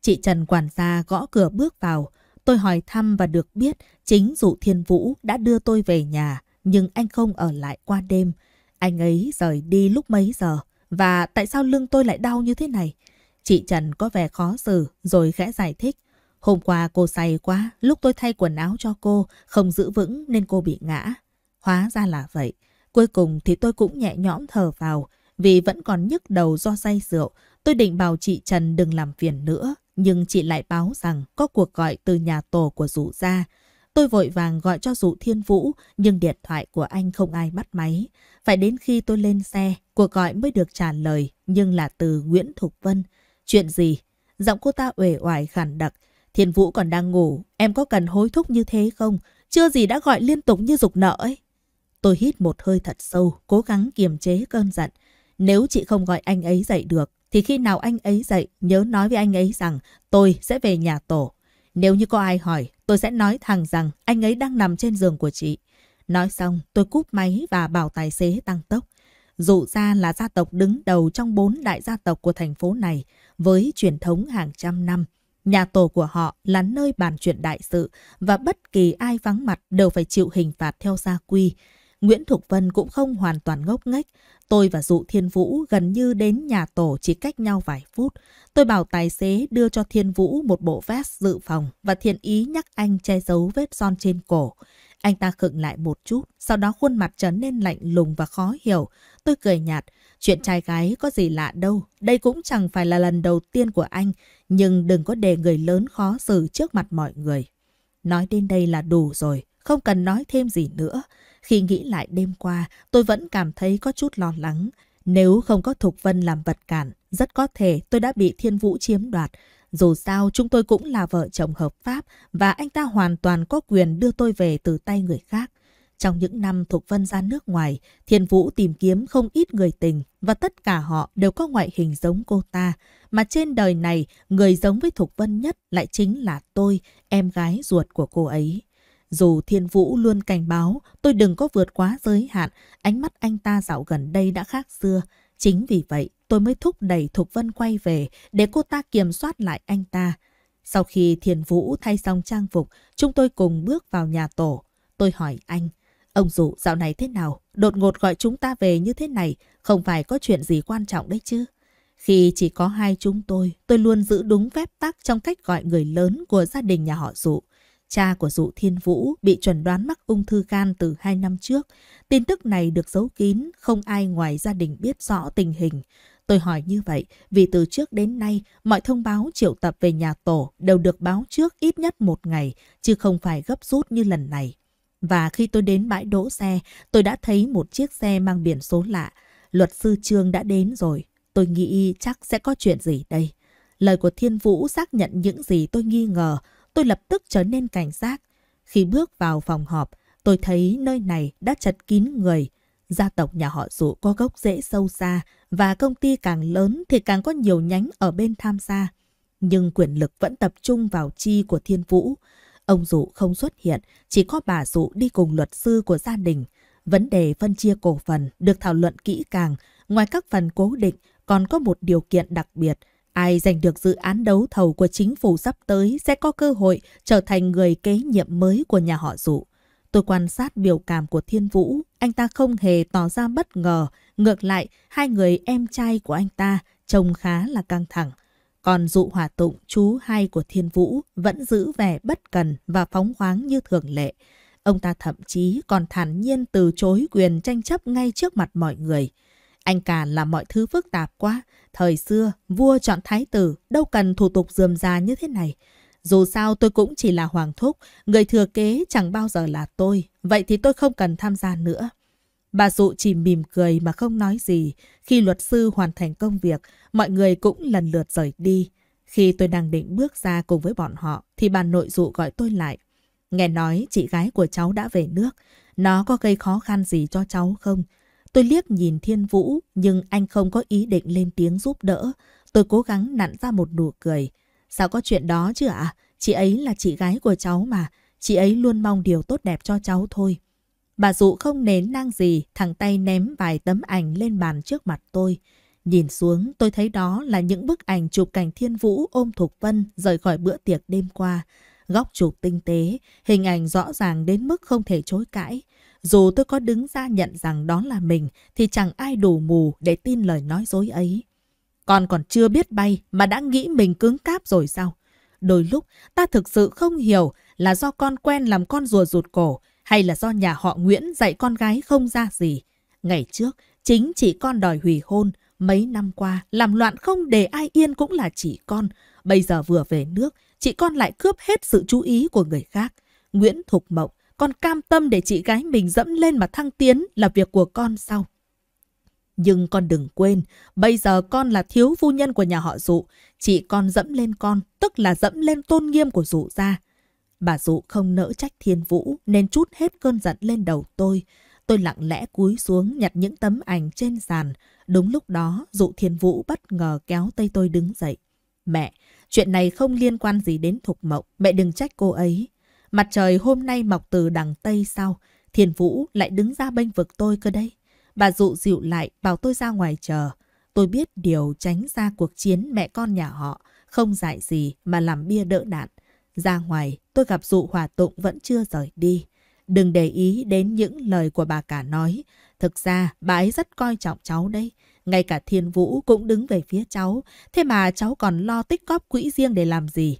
Chị Trần quản gia gõ cửa bước vào. Tôi hỏi thăm và được biết chính dụ thiên vũ đã đưa tôi về nhà, nhưng anh không ở lại qua đêm. Anh ấy rời đi lúc mấy giờ? Và tại sao lưng tôi lại đau như thế này? Chị Trần có vẻ khó xử rồi khẽ giải thích. Hôm qua cô say quá, lúc tôi thay quần áo cho cô, không giữ vững nên cô bị ngã. Hóa ra là vậy. Cuối cùng thì tôi cũng nhẹ nhõm thở vào, vì vẫn còn nhức đầu do say rượu. Tôi định bảo chị Trần đừng làm phiền nữa, nhưng chị lại báo rằng có cuộc gọi từ nhà tổ của dụ ra. Tôi vội vàng gọi cho dụ thiên vũ, nhưng điện thoại của anh không ai bắt máy. Phải đến khi tôi lên xe, cuộc gọi mới được trả lời, nhưng là từ Nguyễn Thục Vân. Chuyện gì? Giọng cô ta uể oải khản đặc. Thiên Vũ còn đang ngủ, em có cần hối thúc như thế không? Chưa gì đã gọi liên tục như dục nợ ấy. Tôi hít một hơi thật sâu, cố gắng kiềm chế cơn giận. Nếu chị không gọi anh ấy dậy được, thì khi nào anh ấy dậy, nhớ nói với anh ấy rằng tôi sẽ về nhà tổ. Nếu như có ai hỏi, tôi sẽ nói thẳng rằng anh ấy đang nằm trên giường của chị. Nói xong, tôi cúp máy và bảo tài xế tăng tốc. Dụ ra là gia tộc đứng đầu trong bốn đại gia tộc của thành phố này, với truyền thống hàng trăm năm. Nhà tổ của họ là nơi bàn chuyện đại sự và bất kỳ ai vắng mặt đều phải chịu hình phạt theo gia quy. Nguyễn Thục Vân cũng không hoàn toàn ngốc nghếch. Tôi và Dụ Thiên Vũ gần như đến nhà tổ chỉ cách nhau vài phút. Tôi bảo tài xế đưa cho Thiên Vũ một bộ vest dự phòng và thiện ý nhắc anh che giấu vết son trên cổ. Anh ta khựng lại một chút, sau đó khuôn mặt trở nên lạnh lùng và khó hiểu. Tôi cười nhạt, chuyện trai gái có gì lạ đâu, đây cũng chẳng phải là lần đầu tiên của anh, nhưng đừng có để người lớn khó xử trước mặt mọi người. Nói đến đây là đủ rồi, không cần nói thêm gì nữa. Khi nghĩ lại đêm qua, tôi vẫn cảm thấy có chút lo lắng. Nếu không có Thục Vân làm vật cản, rất có thể tôi đã bị Thiên Vũ chiếm đoạt. Dù sao, chúng tôi cũng là vợ chồng hợp pháp và anh ta hoàn toàn có quyền đưa tôi về từ tay người khác. Trong những năm Thục Vân ra nước ngoài, Thiên Vũ tìm kiếm không ít người tình và tất cả họ đều có ngoại hình giống cô ta. Mà trên đời này, người giống với Thục Vân nhất lại chính là tôi, em gái ruột của cô ấy. Dù Thiên Vũ luôn cảnh báo tôi đừng có vượt quá giới hạn, ánh mắt anh ta dạo gần đây đã khác xưa. Chính vì vậy, tôi mới thúc đẩy Thục Vân quay về để cô ta kiểm soát lại anh ta. Sau khi Thiên Vũ thay xong trang phục, chúng tôi cùng bước vào nhà tổ. Tôi hỏi anh, ông Dụ dạo này thế nào? Đột ngột gọi chúng ta về như thế này, không phải có chuyện gì quan trọng đấy chứ? Khi chỉ có hai chúng tôi, tôi luôn giữ đúng phép tắc trong cách gọi người lớn của gia đình nhà họ Dụ. Cha của Dụ Thiên Vũ bị chuẩn đoán mắc ung thư gan từ hai năm trước. Tin tức này được giấu kín, không ai ngoài gia đình biết rõ tình hình. Tôi hỏi như vậy vì từ trước đến nay, mọi thông báo triệu tập về nhà tổ đều được báo trước ít nhất một ngày, chứ không phải gấp rút như lần này. Và khi tôi đến bãi đỗ xe, tôi đã thấy một chiếc xe mang biển số lạ. Luật sư Trương đã đến rồi. Tôi nghĩ chắc sẽ có chuyện gì đây. Lời của Thiên Vũ xác nhận những gì tôi nghi ngờ, tôi lập tức trở nên cảnh giác. Khi bước vào phòng họp, tôi thấy nơi này đã chật kín người. Gia tộc nhà họ dụ có gốc rễ sâu xa và công ty càng lớn thì càng có nhiều nhánh ở bên tham gia. Nhưng quyền lực vẫn tập trung vào chi của Thiên Vũ. Ông Dụ không xuất hiện, chỉ có bà Dụ đi cùng luật sư của gia đình. Vấn đề phân chia cổ phần được thảo luận kỹ càng. Ngoài các phần cố định, còn có một điều kiện đặc biệt. Ai giành được dự án đấu thầu của chính phủ sắp tới sẽ có cơ hội trở thành người kế nhiệm mới của nhà họ Dụ. Tôi quan sát biểu cảm của Thiên Vũ, anh ta không hề tỏ ra bất ngờ. Ngược lại, hai người em trai của anh ta trông khá là căng thẳng. Còn dụ hỏa tụng, chú hai của Thiên Vũ vẫn giữ vẻ bất cần và phóng khoáng như thường lệ. Ông ta thậm chí còn thản nhiên từ chối quyền tranh chấp ngay trước mặt mọi người. Anh cả làm mọi thứ phức tạp quá. Thời xưa, vua chọn thái tử, đâu cần thủ tục dườm già như thế này. Dù sao tôi cũng chỉ là hoàng thúc, người thừa kế chẳng bao giờ là tôi. Vậy thì tôi không cần tham gia nữa. Bà dụ chỉ mỉm cười mà không nói gì. Khi luật sư hoàn thành công việc, mọi người cũng lần lượt rời đi. Khi tôi đang định bước ra cùng với bọn họ, thì bà nội dụ gọi tôi lại. Nghe nói chị gái của cháu đã về nước. Nó có gây khó khăn gì cho cháu không? Tôi liếc nhìn Thiên Vũ, nhưng anh không có ý định lên tiếng giúp đỡ. Tôi cố gắng nặn ra một nụ cười. Sao có chuyện đó chứ ạ? Chị ấy là chị gái của cháu mà. Chị ấy luôn mong điều tốt đẹp cho cháu thôi. Bà dụ không nến nang gì, thằng tay ném vài tấm ảnh lên bàn trước mặt tôi. Nhìn xuống, tôi thấy đó là những bức ảnh chụp cảnh thiên vũ ôm Thục Vân rời khỏi bữa tiệc đêm qua. Góc chụp tinh tế, hình ảnh rõ ràng đến mức không thể chối cãi. Dù tôi có đứng ra nhận rằng đó là mình, thì chẳng ai đủ mù để tin lời nói dối ấy. Con còn chưa biết bay mà đã nghĩ mình cứng cáp rồi sao? Đôi lúc ta thực sự không hiểu là do con quen làm con rùa rụt cổ hay là do nhà họ Nguyễn dạy con gái không ra gì. Ngày trước, chính chị con đòi hủy hôn. Mấy năm qua, làm loạn không để ai yên cũng là chị con. Bây giờ vừa về nước, chị con lại cướp hết sự chú ý của người khác. Nguyễn Thục Mộng, con cam tâm để chị gái mình dẫm lên mà thăng tiến là việc của con sau. Nhưng con đừng quên, bây giờ con là thiếu phu nhân của nhà họ dụ. Chị con dẫm lên con, tức là dẫm lên tôn nghiêm của dụ gia. Bà dụ không nỡ trách thiên vũ nên chút hết cơn giận lên đầu tôi. Tôi lặng lẽ cúi xuống nhặt những tấm ảnh trên sàn. Đúng lúc đó, dụ thiên vũ bất ngờ kéo tay tôi đứng dậy. Mẹ, chuyện này không liên quan gì đến Thục Mộng. Mẹ đừng trách cô ấy. Mặt trời hôm nay mọc từ đằng Tây sao? Thiên Vũ lại đứng ra bênh vực tôi cơ đây. Bà dụ dịu lại bảo tôi ra ngoài chờ. Tôi biết điều tránh ra cuộc chiến mẹ con nhà họ. Không dạy gì mà làm bia đỡ đạn. Ra ngoài, tôi gặp dụ hòa tụng vẫn chưa rời đi. Đừng để ý đến những lời của bà cả nói. Thực ra, bà ấy rất coi trọng cháu đấy. Ngay cả thiên vũ cũng đứng về phía cháu. Thế mà cháu còn lo tích góp quỹ riêng để làm gì?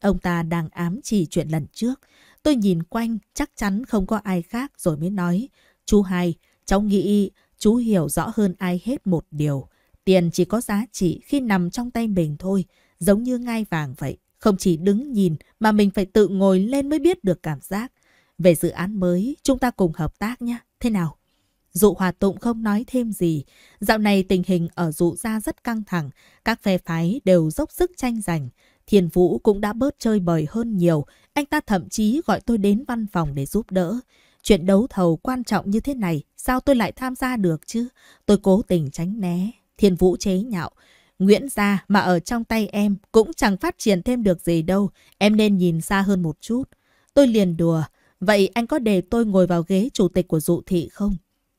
Ông ta đang ám chỉ chuyện lần trước. Tôi nhìn quanh, chắc chắn không có ai khác rồi mới nói. Chú hai, cháu nghĩ chú hiểu rõ hơn ai hết một điều. Tiền chỉ có giá trị khi nằm trong tay mình thôi, giống như ngai vàng vậy. Không chỉ đứng nhìn mà mình phải tự ngồi lên mới biết được cảm giác. Về dự án mới, chúng ta cùng hợp tác nhé. Thế nào? Dụ Hòa Tụng không nói thêm gì. Dạo này tình hình ở dụ gia rất căng thẳng. Các phe phái đều dốc sức tranh giành. Thiền Vũ cũng đã bớt chơi bời hơn nhiều. Anh ta thậm chí gọi tôi đến văn phòng để giúp đỡ. Chuyện đấu thầu quan trọng như thế này, sao tôi lại tham gia được chứ? Tôi cố tình tránh né. Thiên Vũ chế nhạo. Nguyễn gia mà ở trong tay em cũng chẳng phát triển thêm được gì đâu. Em nên nhìn xa hơn một chút. Tôi liền đùa. Vậy anh có để tôi ngồi vào ghế chủ tịch của dụ thị không?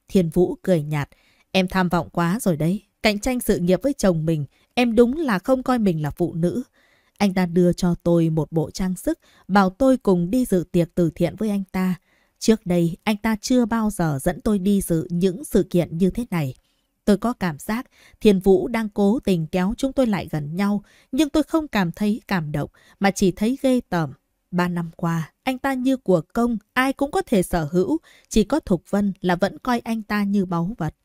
Thiên Vũ cười nhạt. Em tham vọng quá rồi đấy. Cạnh tranh sự nghiệp với chồng mình. Em đúng là không coi mình là phụ nữ. Anh ta đưa cho tôi một bộ trang sức, bảo tôi cùng đi dự tiệc từ thiện với anh ta. Trước đây, anh ta chưa bao giờ dẫn tôi đi dự những sự kiện như thế này. Tôi có cảm giác Thiên Vũ đang cố tình kéo chúng tôi lại gần nhau, nhưng tôi không cảm thấy cảm động, mà chỉ thấy ghê tởm. Ba năm qua, anh ta như của công, ai cũng có thể sở hữu, chỉ có Thục Vân là vẫn coi anh ta như báu vật.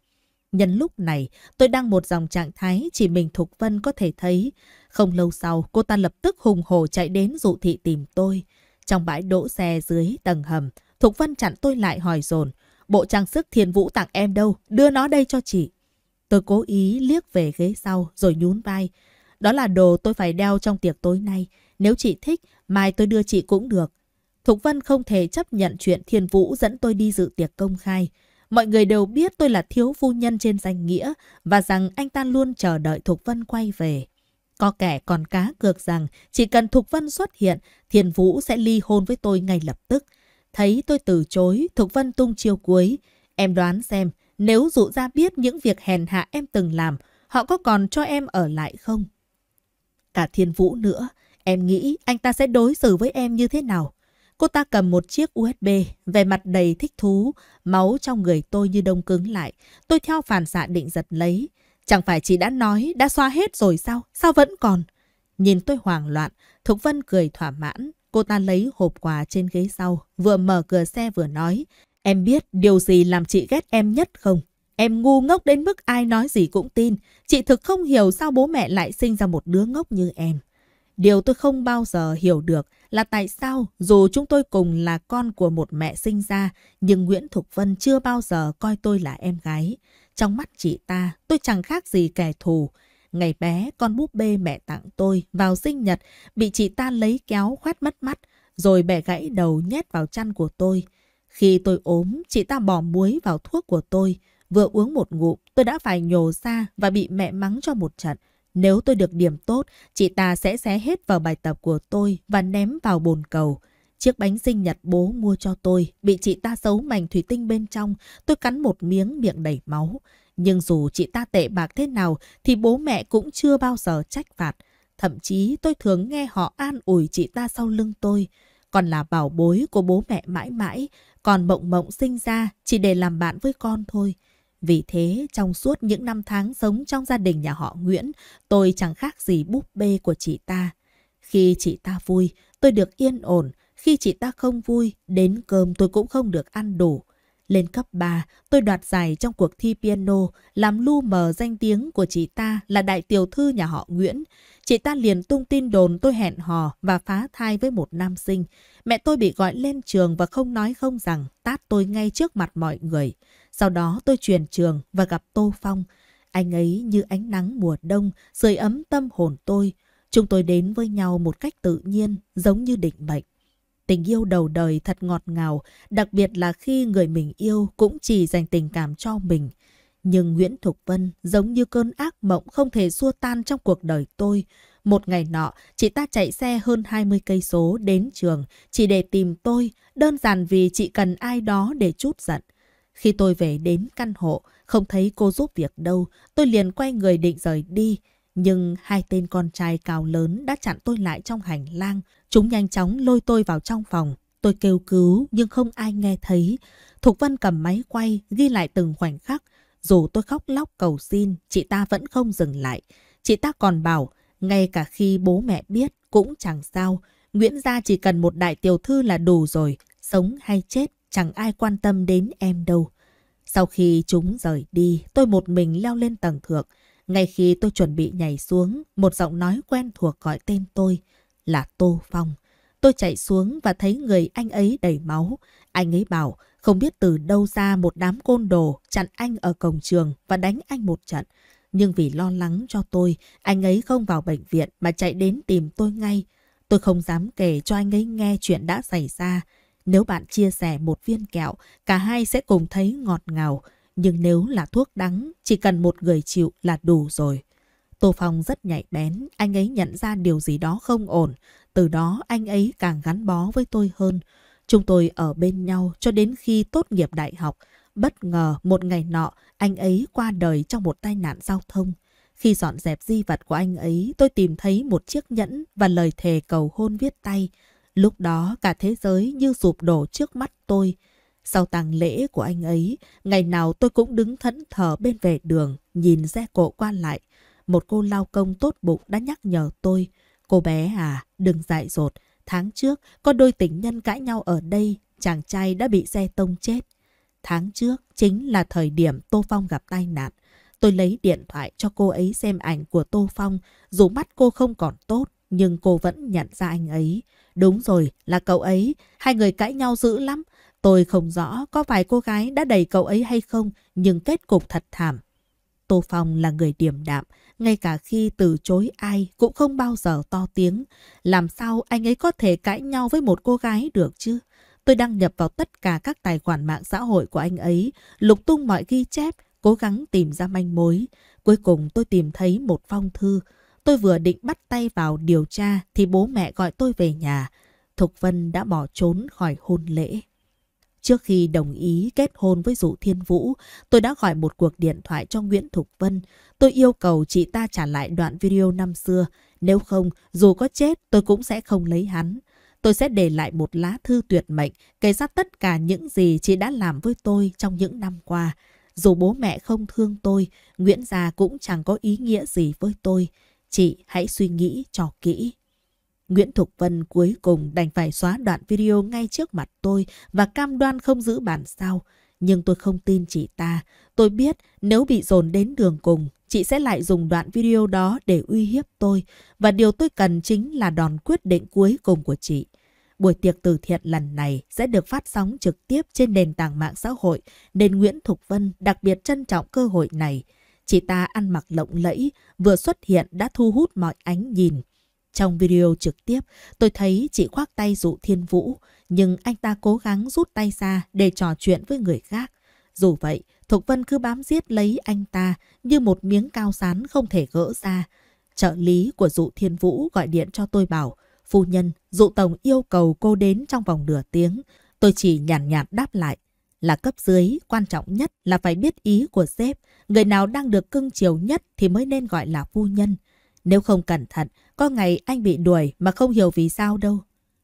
Nhân lúc này, tôi đang một dòng trạng thái chỉ mình Thục Vân có thể thấy. Không lâu sau, cô ta lập tức hùng hổ chạy đến dụ thị tìm tôi. Trong bãi đỗ xe dưới tầng hầm, Thục Vân chặn tôi lại hỏi dồn Bộ trang sức thiên vũ tặng em đâu? Đưa nó đây cho chị. Tôi cố ý liếc về ghế sau rồi nhún vai. Đó là đồ tôi phải đeo trong tiệc tối nay. Nếu chị thích, mai tôi đưa chị cũng được. Thục Vân không thể chấp nhận chuyện Thiên Vũ dẫn tôi đi dự tiệc công khai. Mọi người đều biết tôi là thiếu phu nhân trên danh nghĩa và rằng anh ta luôn chờ đợi Thục Vân quay về. Có kẻ còn cá cược rằng chỉ cần Thục Vân xuất hiện, Thiên Vũ sẽ ly hôn với tôi ngay lập tức. Thấy tôi từ chối, Thục Vân tung chiêu cuối. Em đoán xem, nếu dụ ra biết những việc hèn hạ em từng làm, họ có còn cho em ở lại không? Cả Thiên Vũ nữa, em nghĩ anh ta sẽ đối xử với em như thế nào? Cô ta cầm một chiếc USB, về mặt đầy thích thú, máu trong người tôi như đông cứng lại. Tôi theo phản xạ định giật lấy. Chẳng phải chị đã nói, đã xóa hết rồi sao? Sao vẫn còn? Nhìn tôi hoảng loạn, Thục Vân cười thỏa mãn. Cô ta lấy hộp quà trên ghế sau, vừa mở cửa xe vừa nói. Em biết điều gì làm chị ghét em nhất không? Em ngu ngốc đến mức ai nói gì cũng tin. Chị thực không hiểu sao bố mẹ lại sinh ra một đứa ngốc như em. Điều tôi không bao giờ hiểu được là tại sao dù chúng tôi cùng là con của một mẹ sinh ra, nhưng Nguyễn Thục Vân chưa bao giờ coi tôi là em gái. Trong mắt chị ta, tôi chẳng khác gì kẻ thù. Ngày bé, con búp bê mẹ tặng tôi vào sinh nhật bị chị ta lấy kéo khoét mất mắt, rồi bẻ gãy đầu nhét vào chăn của tôi. Khi tôi ốm, chị ta bỏ muối vào thuốc của tôi. Vừa uống một ngụm, tôi đã phải nhổ ra và bị mẹ mắng cho một trận. Nếu tôi được điểm tốt, chị ta sẽ xé hết vào bài tập của tôi và ném vào bồn cầu. Chiếc bánh sinh nhật bố mua cho tôi, bị chị ta xấu mảnh thủy tinh bên trong, tôi cắn một miếng miệng đầy máu. Nhưng dù chị ta tệ bạc thế nào thì bố mẹ cũng chưa bao giờ trách phạt. Thậm chí tôi thường nghe họ an ủi chị ta sau lưng tôi. Còn là bảo bối của bố mẹ mãi mãi, còn mộng mộng sinh ra chỉ để làm bạn với con thôi. Vì thế, trong suốt những năm tháng sống trong gia đình nhà họ Nguyễn, tôi chẳng khác gì búp bê của chị ta. Khi chị ta vui, tôi được yên ổn. Khi chị ta không vui, đến cơm tôi cũng không được ăn đủ. Lên cấp 3, tôi đoạt giải trong cuộc thi piano, làm lu mờ danh tiếng của chị ta là đại tiểu thư nhà họ Nguyễn. Chị ta liền tung tin đồn tôi hẹn hò và phá thai với một nam sinh. Mẹ tôi bị gọi lên trường và không nói không rằng, tát tôi ngay trước mặt mọi người. Sau đó tôi chuyển trường và gặp Tô Phong. Anh ấy như ánh nắng mùa đông, sưởi ấm tâm hồn tôi. Chúng tôi đến với nhau một cách tự nhiên, giống như định mệnh. Tình yêu đầu đời thật ngọt ngào, đặc biệt là khi người mình yêu cũng chỉ dành tình cảm cho mình. Nhưng Nguyễn Thục Vân giống như cơn ác mộng không thể xua tan trong cuộc đời tôi. Một ngày nọ, chị ta chạy xe hơn 20 cây số đến trường chỉ để tìm tôi, đơn giản vì chị cần ai đó để chút giận. Khi tôi về đến căn hộ, không thấy cô giúp việc đâu, tôi liền quay người định rời đi. Nhưng hai tên con trai cao lớn đã chặn tôi lại trong hành lang. Chúng nhanh chóng lôi tôi vào trong phòng. Tôi kêu cứu nhưng không ai nghe thấy. Thục Vân cầm máy quay, ghi lại từng khoảnh khắc. Dù tôi khóc lóc cầu xin, chị ta vẫn không dừng lại. Chị ta còn bảo, ngay cả khi bố mẹ biết cũng chẳng sao. Nguyễn Gia chỉ cần một đại tiểu thư là đủ rồi. Sống hay chết chẳng ai quan tâm đến em đâu. Sau khi chúng rời đi, tôi một mình leo lên tầng thượng. Ngay khi tôi chuẩn bị nhảy xuống, một giọng nói quen thuộc gọi tên tôi là Tô Phong. Tôi chạy xuống và thấy người anh ấy đầy máu. Anh ấy bảo không biết từ đâu ra một đám côn đồ chặn anh ở cổng trường và đánh anh một trận. Nhưng vì lo lắng cho tôi, anh ấy không vào bệnh viện mà chạy đến tìm tôi ngay. Tôi không dám kể cho anh ấy nghe chuyện đã xảy ra. Nếu bạn chia sẻ một viên kẹo, cả hai sẽ cùng thấy ngọt ngào. Nhưng nếu là thuốc đắng, chỉ cần một người chịu là đủ rồi. Tô Phong rất nhạy bén, anh ấy nhận ra điều gì đó không ổn. Từ đó anh ấy càng gắn bó với tôi hơn. Chúng tôi ở bên nhau cho đến khi tốt nghiệp đại học. Bất ngờ một ngày nọ, anh ấy qua đời trong một tai nạn giao thông. Khi dọn dẹp di vật của anh ấy, tôi tìm thấy một chiếc nhẫn và lời thề cầu hôn viết tay. Lúc đó cả thế giới như sụp đổ trước mắt tôi. Sau tang lễ của anh ấy, ngày nào tôi cũng đứng thẫn thờ bên vệ đường, nhìn xe cộ qua lại. Một cô lao công tốt bụng đã nhắc nhở tôi. Cô bé à, đừng dại dột. Tháng trước, có đôi tình nhân cãi nhau ở đây, chàng trai đã bị xe tông chết. Tháng trước chính là thời điểm Tô Phong gặp tai nạn. Tôi lấy điện thoại cho cô ấy xem ảnh của Tô Phong. Dù mắt cô không còn tốt, nhưng cô vẫn nhận ra anh ấy. Đúng rồi, là cậu ấy. Hai người cãi nhau dữ lắm. Tôi không rõ có phải cô gái đã đẩy cậu ấy hay không, nhưng kết cục thật thảm. Tô Phong là người điềm đạm, ngay cả khi từ chối ai cũng không bao giờ to tiếng. Làm sao anh ấy có thể cãi nhau với một cô gái được chứ? Tôi đăng nhập vào tất cả các tài khoản mạng xã hội của anh ấy, lục tung mọi ghi chép, cố gắng tìm ra manh mối. Cuối cùng tôi tìm thấy một phong thư. tôi vừa định bắt tay vào điều tra thì bố mẹ gọi tôi về nhà. Thục Vân đã bỏ trốn khỏi hôn lễ. Trước khi đồng ý kết hôn với Dụ Thiên Vũ, tôi đã gọi một cuộc điện thoại cho Nguyễn Thục Vân. Tôi yêu cầu chị ta trả lại đoạn video năm xưa. Nếu không, dù có chết, tôi cũng sẽ không lấy hắn. Tôi sẽ để lại một lá thư tuyệt mệnh, kể ra tất cả những gì chị đã làm với tôi trong những năm qua. Dù bố mẹ không thương tôi, Nguyễn Gia cũng chẳng có ý nghĩa gì với tôi. Chị hãy suy nghĩ cho kỹ. Nguyễn Thục Vân cuối cùng đành phải xóa đoạn video ngay trước mặt tôi và cam đoan không giữ bản sao. Nhưng tôi không tin chị ta. Tôi biết nếu bị dồn đến đường cùng, chị sẽ lại dùng đoạn video đó để uy hiếp tôi. Và điều tôi cần chính là đòn quyết định cuối cùng của chị. Buổi tiệc từ thiện lần này sẽ được phát sóng trực tiếp trên nền tảng mạng xã hội, nên Nguyễn Thục Vân đặc biệt trân trọng cơ hội này. Chị ta ăn mặc lộng lẫy, vừa xuất hiện đã thu hút mọi ánh nhìn. Trong video trực tiếp, tôi thấy chị khoác tay dụ thiên vũ, nhưng anh ta cố gắng rút tay ra để trò chuyện với người khác. Dù vậy, Thục Vân cứ bám giết lấy anh ta như một miếng cao sán không thể gỡ ra. Trợ lý của dụ thiên vũ gọi điện cho tôi bảo, Phu nhân, dụ tổng yêu cầu cô đến trong vòng nửa tiếng. Tôi chỉ nhàn nhạt, nhạt đáp lại. Là cấp dưới, quan trọng nhất là phải biết ý của sếp. Người nào đang được cưng chiều nhất thì mới nên gọi là phu nhân. Nếu không cẩn thận, có ngày anh bị đuổi mà không hiểu vì sao đâu.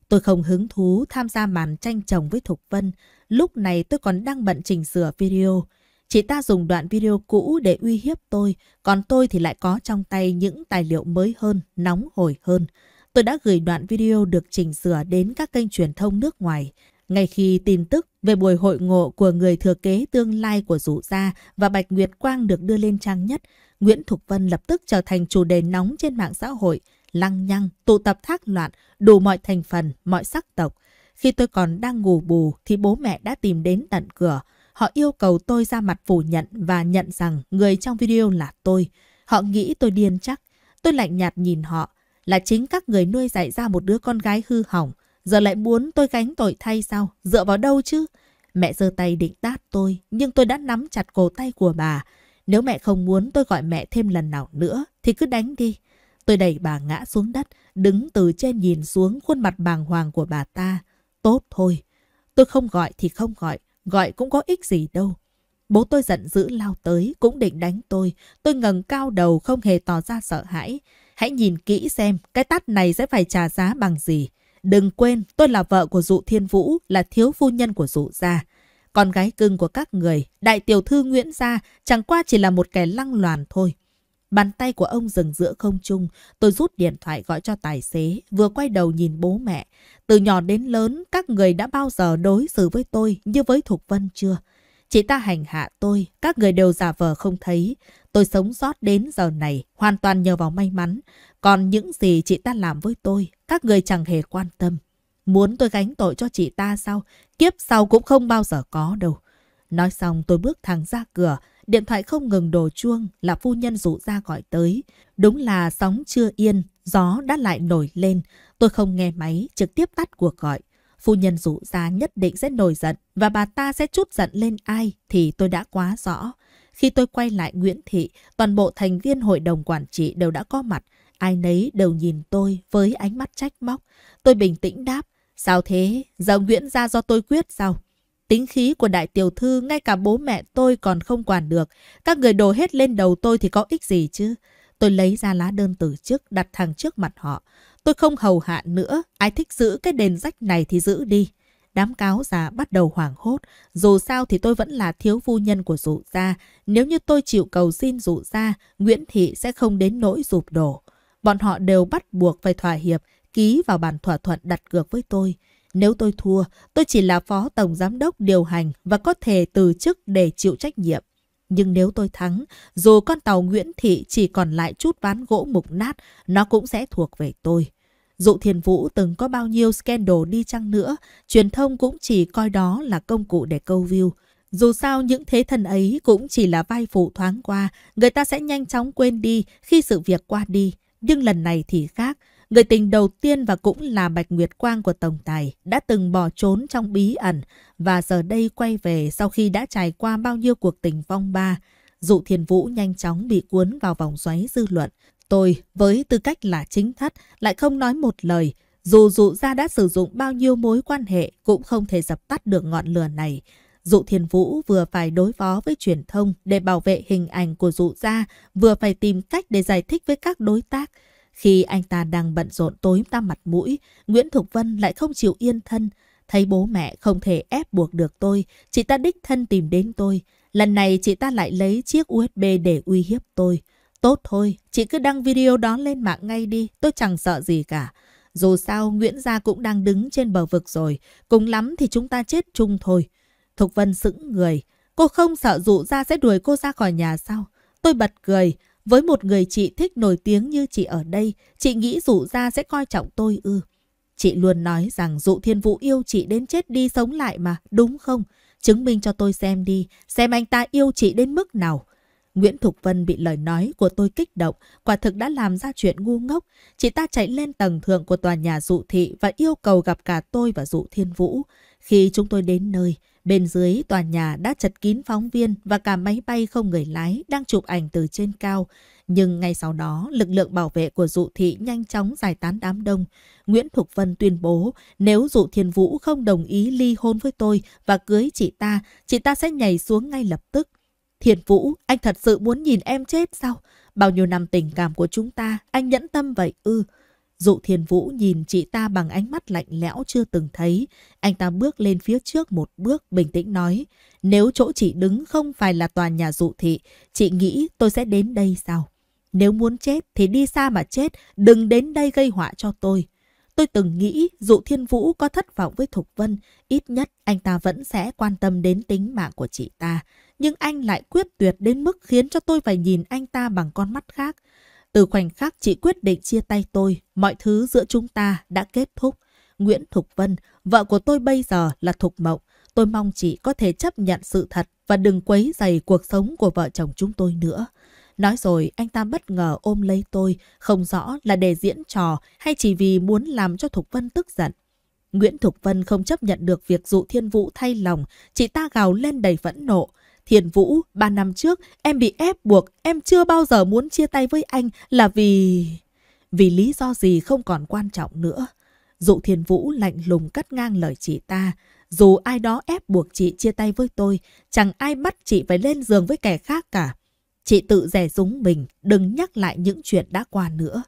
Tôi không hứng thú tham gia màn tranh chồng với Thục Vân. Lúc này tôi còn đang bận chỉnh sửa video. Chị ta dùng đoạn video cũ để uy hiếp tôi, còn tôi thì lại có trong tay những tài liệu mới hơn, nóng hổi hơn. Tôi đã gửi đoạn video được chỉnh sửa đến các kênh truyền thông nước ngoài. Ngay khi tin tức về buổi hội ngộ của người thừa kế tương lai của Dụ Gia và Bạch Nguyệt Quang được đưa lên trang nhất, Nguyễn Thục Vân lập tức trở thành chủ đề nóng trên mạng xã hội, lăng nhăng, tụ tập thác loạn, đủ mọi thành phần, mọi sắc tộc. Khi tôi còn đang ngủ bù thì bố mẹ đã tìm đến tận cửa. Họ yêu cầu tôi ra mặt phủ nhận và nhận rằng người trong video là tôi. Họ nghĩ tôi điên chắc. Tôi lạnh nhạt nhìn họ. Là chính các người nuôi dạy ra một đứa con gái hư hỏng. Giờ lại muốn tôi gánh tội thay sao? Dựa vào đâu chứ? Mẹ giơ tay định tát tôi, nhưng tôi đã nắm chặt cổ tay của bà. Nếu mẹ không muốn tôi gọi mẹ thêm lần nào nữa, thì cứ đánh đi. Tôi đẩy bà ngã xuống đất, đứng từ trên nhìn xuống khuôn mặt bàng hoàng của bà ta. Tốt thôi. Tôi không gọi thì không gọi, gọi cũng có ích gì đâu. Bố tôi giận dữ lao tới, cũng định đánh tôi. Tôi ngẩng cao đầu không hề tỏ ra sợ hãi. Hãy nhìn kỹ xem cái tát này sẽ phải trả giá bằng gì. Đừng quên, tôi là vợ của dụ thiên vũ, là thiếu phu nhân của dụ gia. Con gái cưng của các người, đại tiểu thư Nguyễn Gia, chẳng qua chỉ là một kẻ lăng loàn thôi. Bàn tay của ông dừng giữa không trung, tôi rút điện thoại gọi cho tài xế, vừa quay đầu nhìn bố mẹ. Từ nhỏ đến lớn, các người đã bao giờ đối xử với tôi như với Thục Vân chưa? Chị ta hành hạ tôi, các người đều giả vờ không thấy. Tôi sống sót đến giờ này, hoàn toàn nhờ vào may mắn. Còn những gì chị ta làm với tôi, các người chẳng hề quan tâm. Muốn tôi gánh tội cho chị ta sao? Kiếp sau cũng không bao giờ có đâu. Nói xong tôi bước thẳng ra cửa, điện thoại không ngừng đổ chuông là phu nhân rủ ra gọi tới. Đúng là sóng chưa yên, gió đã lại nổi lên. Tôi không nghe máy, trực tiếp tắt cuộc gọi. Phu nhân rủ ra nhất định sẽ nổi giận và bà ta sẽ chút giận lên ai thì tôi đã quá rõ. Khi tôi quay lại Nguyễn Thị, toàn bộ thành viên hội đồng quản trị đều đã có mặt. Ai nấy đều nhìn tôi với ánh mắt trách móc. Tôi bình tĩnh đáp. Sao thế? Giờ Nguyễn ra do tôi quyết sao? Tính khí của đại tiểu thư ngay cả bố mẹ tôi còn không quản được. Các người đổ hết lên đầu tôi thì có ích gì chứ? Tôi lấy ra lá đơn từ chức đặt thẳng trước mặt họ. Tôi không hầu hạ nữa. Ai thích giữ cái đền rách này thì giữ đi. Đám cáo già bắt đầu hoảng hốt. Dù sao thì tôi vẫn là thiếu phu nhân của dụ gia. Nếu như tôi chịu cầu xin dụ gia, Nguyễn Thị sẽ không đến nỗi rụp đổ. Bọn họ đều bắt buộc phải thỏa hiệp, ký vào bản thỏa thuận đặt cược với tôi. Nếu tôi thua, tôi chỉ là phó tổng giám đốc điều hành và có thể từ chức để chịu trách nhiệm. Nhưng nếu tôi thắng, dù con tàu Nguyễn Thị chỉ còn lại chút ván gỗ mục nát, nó cũng sẽ thuộc về tôi. Dụ Thiền Vũ từng có bao nhiêu scandal đi chăng nữa, truyền thông cũng chỉ coi đó là công cụ để câu view. Dù sao những thế thần ấy cũng chỉ là vai phụ thoáng qua, người ta sẽ nhanh chóng quên đi khi sự việc qua đi. Nhưng lần này thì khác, người tình đầu tiên và cũng là Bạch Nguyệt Quang của Tổng Tài đã từng bỏ trốn trong bí ẩn và giờ đây quay về sau khi đã trải qua bao nhiêu cuộc tình phong ba. Dụ Thiền Vũ nhanh chóng bị cuốn vào vòng xoáy dư luận. Tôi, với tư cách là chính thất, lại không nói một lời. Dù dụ gia đã sử dụng bao nhiêu mối quan hệ cũng không thể dập tắt được ngọn lửa này. Dụ Thiên Vũ vừa phải đối phó với truyền thông để bảo vệ hình ảnh của dụ gia, vừa phải tìm cách để giải thích với các đối tác. Khi anh ta đang bận rộn tối tăm mặt mũi, Nguyễn Thục Vân lại không chịu yên thân. Thấy bố mẹ không thể ép buộc được tôi, chị ta đích thân tìm đến tôi. Lần này chị ta lại lấy chiếc USB để uy hiếp tôi. Tốt thôi, chị cứ đăng video đó lên mạng ngay đi, tôi chẳng sợ gì cả. Dù sao, Nguyễn Gia cũng đang đứng trên bờ vực rồi, cùng lắm thì chúng ta chết chung thôi. Thục Vân sững người, cô không sợ dụ ra sẽ đuổi cô ra khỏi nhà sao? Tôi bật cười, với một người chị thích nổi tiếng như chị ở đây, chị nghĩ dụ ra sẽ coi trọng tôi ư. Chị luôn nói rằng dụ thiên vũ yêu chị đến chết đi sống lại mà, đúng không? Chứng minh cho tôi xem đi, xem anh ta yêu chị đến mức nào. Nguyễn Thục Vân bị lời nói của tôi kích động, quả thực đã làm ra chuyện ngu ngốc. Chị ta chạy lên tầng thượng của tòa nhà dụ thị và yêu cầu gặp cả tôi và dụ thiên vũ. Khi chúng tôi đến nơi, bên dưới tòa nhà đã chật kín phóng viên và cả máy bay không người lái đang chụp ảnh từ trên cao. Nhưng ngay sau đó, lực lượng bảo vệ của dụ thị nhanh chóng giải tán đám đông. Nguyễn Thục Vân tuyên bố nếu dụ thiên vũ không đồng ý ly hôn với tôi và cưới chị ta, chị ta sẽ nhảy xuống ngay lập tức. Thiên Vũ, anh thật sự muốn nhìn em chết sao? Bao nhiêu năm tình cảm của chúng ta, anh nhẫn tâm vậy ư? Dụ Thiên Vũ nhìn chị ta bằng ánh mắt lạnh lẽo chưa từng thấy. Anh ta bước lên phía trước một bước, bình tĩnh nói. Nếu chỗ chị đứng không phải là tòa nhà dụ thị, chị nghĩ tôi sẽ đến đây sao? Nếu muốn chết thì đi xa mà chết, đừng đến đây gây họa cho tôi. Tôi từng nghĩ dụ thiên vũ có thất vọng với Thục Vân, ít nhất anh ta vẫn sẽ quan tâm đến tính mạng của chị ta. Nhưng anh lại quyết tuyệt đến mức khiến cho tôi phải nhìn anh ta bằng con mắt khác. Từ khoảnh khắc chị quyết định chia tay tôi, mọi thứ giữa chúng ta đã kết thúc. Nguyễn Thục Vân, vợ của tôi bây giờ là Thục Mộng. Tôi mong chị có thể chấp nhận sự thật và đừng quấy dày cuộc sống của vợ chồng chúng tôi nữa. Nói rồi anh ta bất ngờ ôm lấy tôi, không rõ là để diễn trò hay chỉ vì muốn làm cho Thục Vân tức giận. Nguyễn Thục Vân không chấp nhận được việc dụ Thiên Vũ thay lòng, chị ta gào lên đầy phẫn nộ. Thiên Vũ, ba năm trước em bị ép buộc, em chưa bao giờ muốn chia tay với anh là vì... Vì lý do gì không còn quan trọng nữa. Dụ Thiên Vũ lạnh lùng cắt ngang lời chị ta. Dù ai đó ép buộc chị chia tay với tôi, chẳng ai bắt chị phải lên giường với kẻ khác cả. Chị tự rẻ rúng mình, đừng nhắc lại những chuyện đã qua nữa.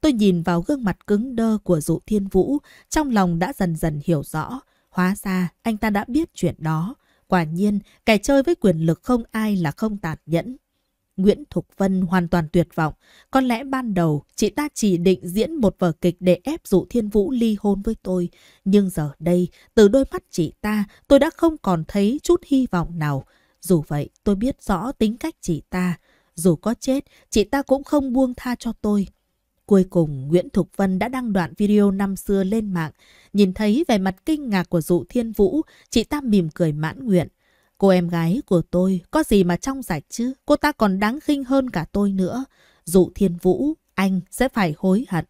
Tôi nhìn vào gương mặt cứng đơ của dụ thiên vũ, trong lòng đã dần dần hiểu rõ. Hóa ra, anh ta đã biết chuyện đó. Quả nhiên, kẻ chơi với quyền lực không ai là không tàn nhẫn. Nguyễn Thục Vân hoàn toàn tuyệt vọng. Có lẽ ban đầu chị ta chỉ định diễn một vở kịch để ép dụ thiên vũ ly hôn với tôi. Nhưng giờ đây, từ đôi mắt chị ta, tôi đã không còn thấy chút hy vọng nào. Dù vậy, tôi biết rõ tính cách chị ta. Dù có chết, chị ta cũng không buông tha cho tôi. Cuối cùng, Nguyễn Thục Vân đã đăng đoạn video năm xưa lên mạng. Nhìn thấy vẻ mặt kinh ngạc của dụ thiên vũ, chị ta mỉm cười mãn nguyện. Cô em gái của tôi, có gì mà trong sạch chứ? Cô ta còn đáng khinh hơn cả tôi nữa. Dụ thiên vũ, anh sẽ phải hối hận.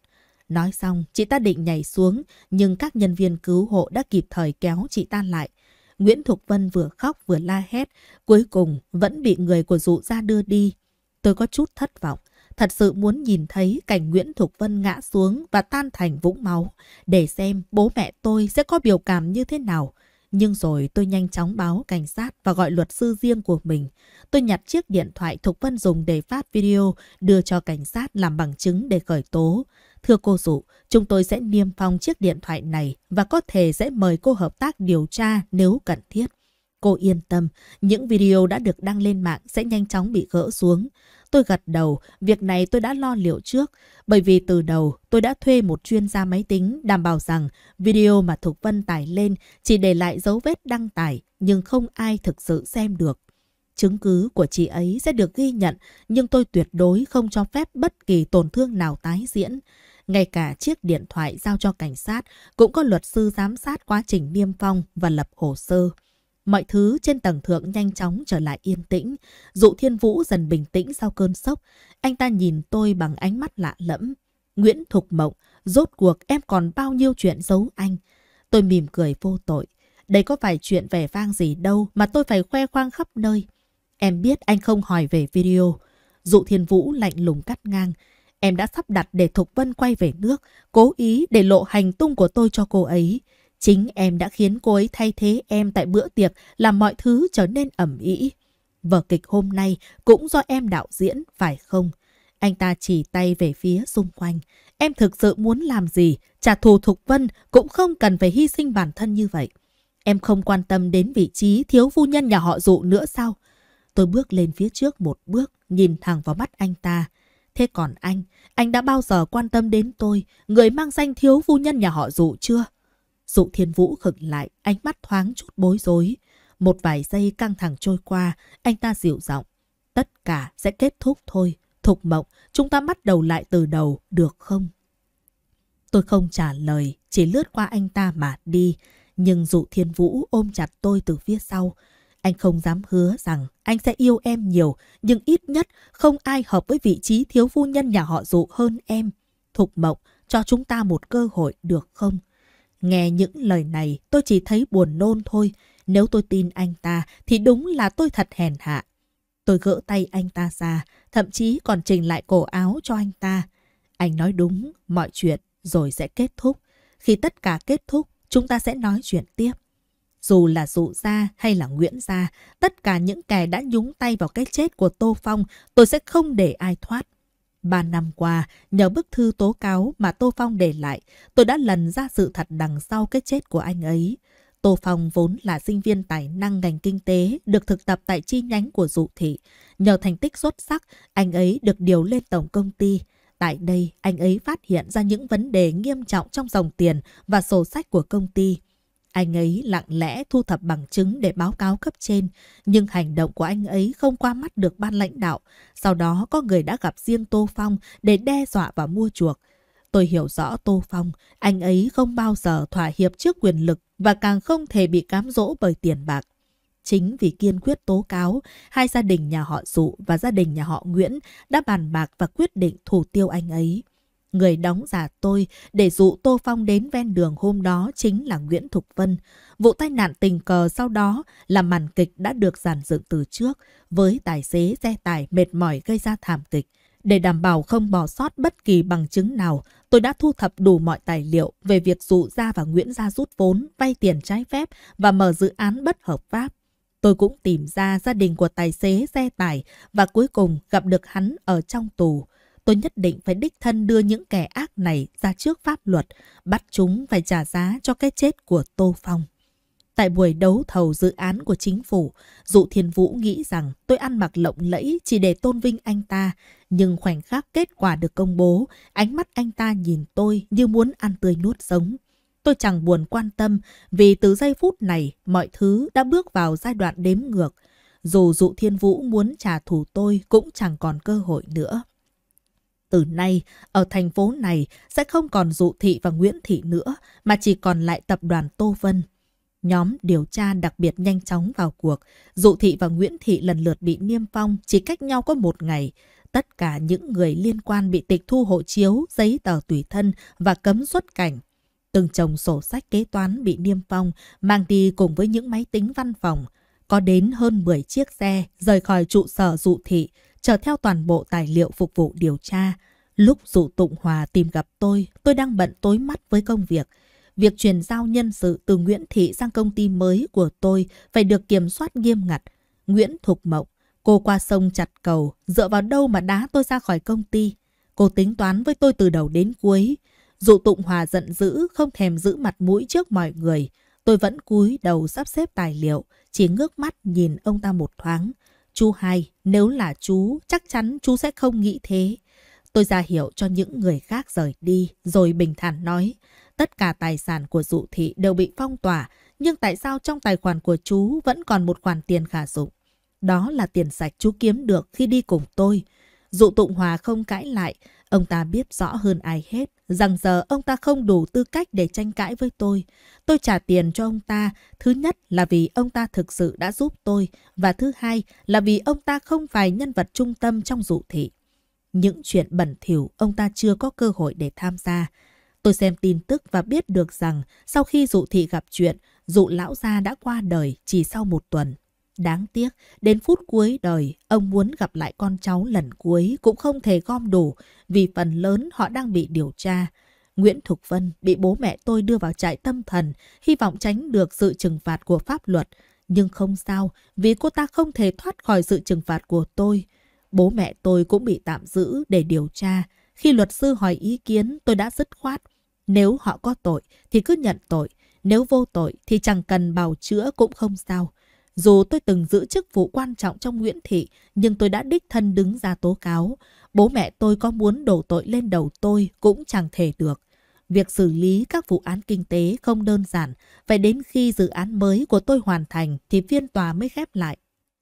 Nói xong, chị ta định nhảy xuống, nhưng các nhân viên cứu hộ đã kịp thời kéo chị ta lại. Nguyễn Thục Vân vừa khóc vừa la hét, cuối cùng vẫn bị người của dụ ra đưa đi. Tôi có chút thất vọng, thật sự muốn nhìn thấy cảnh Nguyễn Thục Vân ngã xuống và tan thành vũng máu, để xem bố mẹ tôi sẽ có biểu cảm như thế nào. Nhưng rồi tôi nhanh chóng báo cảnh sát và gọi luật sư riêng của mình. Tôi nhặt chiếc điện thoại Thục Vân dùng để phát video, đưa cho cảnh sát làm bằng chứng để khởi tố. Thưa cô Dụ, chúng tôi sẽ niêm phong chiếc điện thoại này và có thể sẽ mời cô hợp tác điều tra nếu cần thiết. Cô yên tâm, những video đã được đăng lên mạng sẽ nhanh chóng bị gỡ xuống. Tôi gật đầu, việc này tôi đã lo liệu trước, bởi vì từ đầu tôi đã thuê một chuyên gia máy tính đảm bảo rằng video mà Thục Vân tải lên chỉ để lại dấu vết đăng tải, nhưng không ai thực sự xem được. Chứng cứ của chị ấy sẽ được ghi nhận, nhưng tôi tuyệt đối không cho phép bất kỳ tổn thương nào tái diễn. Ngay cả chiếc điện thoại giao cho cảnh sát cũng có luật sư giám sát quá trình niêm phong và lập hồ sơ. Mọi thứ trên tầng thượng nhanh chóng trở lại yên tĩnh. Dụ Thiên Vũ dần bình tĩnh sau cơn sốc. Anh ta nhìn tôi bằng ánh mắt lạ lẫm. Nguyễn Thục Mộng, rốt cuộc em còn bao nhiêu chuyện giấu anh. Tôi mỉm cười vô tội. Đây có phải chuyện vẻ vang gì đâu mà tôi phải khoe khoang khắp nơi. Em biết anh không hỏi về video. Dụ Thiên Vũ lạnh lùng cắt ngang. Em đã sắp đặt để Thục Vân quay về nước, cố ý để lộ hành tung của tôi cho cô ấy. Chính em đã khiến cô ấy thay thế em tại bữa tiệc làm mọi thứ trở nên ẩm ý. Vở kịch hôm nay cũng do em đạo diễn, phải không? Anh ta chỉ tay về phía xung quanh. Em thực sự muốn làm gì, trả thù Thục Vân cũng không cần phải hy sinh bản thân như vậy. Em không quan tâm đến vị trí thiếu phu nhân nhà họ dụ nữa sao? Tôi bước lên phía trước một bước, nhìn thẳng vào mắt anh ta. Thế còn anh, anh đã bao giờ quan tâm đến tôi, người mang danh thiếu phu nhân nhà họ dụ chưa? Dụ thiên vũ khựng lại, ánh mắt thoáng chút bối rối. Một vài giây căng thẳng trôi qua, anh ta dịu giọng. Tất cả sẽ kết thúc thôi. Thục mộng, chúng ta bắt đầu lại từ đầu, được không? Tôi không trả lời, chỉ lướt qua anh ta mà đi. Nhưng dụ thiên vũ ôm chặt tôi từ phía sau. Anh không dám hứa rằng anh sẽ yêu em nhiều, nhưng ít nhất không ai hợp với vị trí thiếu phu nhân nhà họ dụ hơn em. Thục mộng, cho chúng ta một cơ hội được không? Nghe những lời này tôi chỉ thấy buồn nôn thôi. Nếu tôi tin anh ta thì đúng là tôi thật hèn hạ. Tôi gỡ tay anh ta ra, thậm chí còn chỉnh lại cổ áo cho anh ta. Anh nói đúng, mọi chuyện rồi sẽ kết thúc. Khi tất cả kết thúc, chúng ta sẽ nói chuyện tiếp. Dù là dụ gia hay là Nguyễn gia, tất cả những kẻ đã nhúng tay vào cái chết của Tô Phong, tôi sẽ không để ai thoát. Ba năm qua, nhờ bức thư tố cáo mà Tô Phong để lại, tôi đã lần ra sự thật đằng sau cái chết của anh ấy. Tô Phong vốn là sinh viên tài năng ngành kinh tế, được thực tập tại chi nhánh của dụ thị. Nhờ thành tích xuất sắc, anh ấy được điều lên tổng công ty. Tại đây, anh ấy phát hiện ra những vấn đề nghiêm trọng trong dòng tiền và sổ sách của công ty. Anh ấy lặng lẽ thu thập bằng chứng để báo cáo cấp trên, nhưng hành động của anh ấy không qua mắt được ban lãnh đạo. Sau đó có người đã gặp riêng Tô Phong để đe dọa và mua chuộc. Tôi hiểu rõ Tô Phong, anh ấy không bao giờ thỏa hiệp trước quyền lực và càng không thể bị cám dỗ bởi tiền bạc. Chính vì kiên quyết tố cáo, hai gia đình nhà họ Dụ và gia đình nhà họ Nguyễn đã bàn bạc và quyết định thủ tiêu anh ấy. Người đóng giả tôi để dụ Tô Phong đến ven đường hôm đó chính là Nguyễn Thục Vân. Vụ tai nạn tình cờ sau đó là màn kịch đã được giàn dựng từ trước với tài xế xe tải mệt mỏi gây ra thảm kịch. Để đảm bảo không bỏ sót bất kỳ bằng chứng nào, tôi đã thu thập đủ mọi tài liệu về việc dụ Gia và Nguyễn Gia rút vốn, vay tiền trái phép và mở dự án bất hợp pháp. Tôi cũng tìm ra gia đình của tài xế xe tải và cuối cùng gặp được hắn ở trong tù. Tôi nhất định phải đích thân đưa những kẻ ác này ra trước pháp luật, bắt chúng phải trả giá cho cái chết của Tô Phong. Tại buổi đấu thầu dự án của chính phủ, Dụ Thiên Vũ nghĩ rằng tôi ăn mặc lộng lẫy chỉ để tôn vinh anh ta. Nhưng khoảnh khắc kết quả được công bố, ánh mắt anh ta nhìn tôi như muốn ăn tươi nuốt sống. Tôi chẳng buồn quan tâm vì từ giây phút này mọi thứ đã bước vào giai đoạn đếm ngược. Dù Dụ Thiên Vũ muốn trả thù tôi cũng chẳng còn cơ hội nữa. Từ nay, ở thành phố này sẽ không còn Dụ Thị và Nguyễn Thị nữa, mà chỉ còn lại tập đoàn Tô Vân. Nhóm điều tra đặc biệt nhanh chóng vào cuộc. Dụ Thị và Nguyễn Thị lần lượt bị niêm phong chỉ cách nhau có một ngày. Tất cả những người liên quan bị tịch thu hộ chiếu, giấy tờ tùy thân và cấm xuất cảnh. Từng chồng sổ sách kế toán bị niêm phong, mang đi cùng với những máy tính văn phòng. Có đến hơn 10 chiếc xe rời khỏi trụ sở dụ thị, chở theo toàn bộ tài liệu phục vụ điều tra. Lúc dụ Tụng Hòa tìm gặp tôi, tôi đang bận tối mắt với công việc. Việc chuyển giao nhân sự từ Nguyễn Thị sang công ty mới của tôi phải được kiểm soát nghiêm ngặt. Nguyễn Thục Mộng, cô qua sông chặt cầu, dựa vào đâu mà đá tôi ra khỏi công ty. Cô tính toán với tôi từ đầu đến cuối. Dụ Tụng Hòa giận dữ, không thèm giữ mặt mũi trước mọi người. Tôi vẫn cúi đầu sắp xếp tài liệu, chỉ ngước mắt nhìn ông ta một thoáng. Chú hai, nếu là chú, chắc chắn chú sẽ không nghĩ thế. Tôi ra hiệu cho những người khác rời đi, rồi bình thản nói. Tất cả tài sản của dụ thị đều bị phong tỏa, nhưng tại sao trong tài khoản của chú vẫn còn một khoản tiền khả dụng? Đó là tiền sạch chú kiếm được khi đi cùng tôi. Dụ tụng hòa không cãi lại, ông ta biết rõ hơn ai hết rằng giờ ông ta không đủ tư cách để tranh cãi với tôi. Tôi trả tiền cho ông ta, thứ nhất là vì ông ta thực sự đã giúp tôi, và thứ hai là vì ông ta không phải nhân vật trung tâm trong dụ thị. Những chuyện bẩn thỉu ông ta chưa có cơ hội để tham gia. Tôi xem tin tức và biết được rằng sau khi dụ thị gặp chuyện, dụ lão gia đã qua đời chỉ sau một tuần. Đáng tiếc, đến phút cuối đời, ông muốn gặp lại con cháu lần cuối cũng không thể gom đủ vì phần lớn họ đang bị điều tra. Nguyễn Thục Vân bị bố mẹ tôi đưa vào trại tâm thần, hy vọng tránh được sự trừng phạt của pháp luật. Nhưng không sao, vì cô ta không thể thoát khỏi sự trừng phạt của tôi. Bố mẹ tôi cũng bị tạm giữ để điều tra. Khi luật sư hỏi ý kiến, tôi đã dứt khoát. Nếu họ có tội thì cứ nhận tội, nếu vô tội thì chẳng cần bào chữa cũng không sao. Dù tôi từng giữ chức vụ quan trọng trong Nguyễn Thị, nhưng tôi đã đích thân đứng ra tố cáo. Bố mẹ tôi có muốn đổ tội lên đầu tôi cũng chẳng thể được. Việc xử lý các vụ án kinh tế không đơn giản, phải đến khi dự án mới của tôi hoàn thành thì phiên tòa mới khép lại.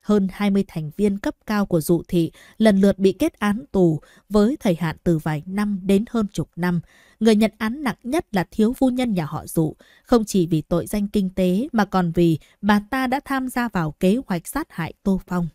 Hơn 20 thành viên cấp cao của dụ thị lần lượt bị kết án tù với thời hạn từ vài năm đến hơn chục năm. Người nhận án nặng nhất là thiếu phu nhân nhà họ dụ, không chỉ vì tội danh kinh tế mà còn vì bà ta đã tham gia vào kế hoạch sát hại Tô Phong.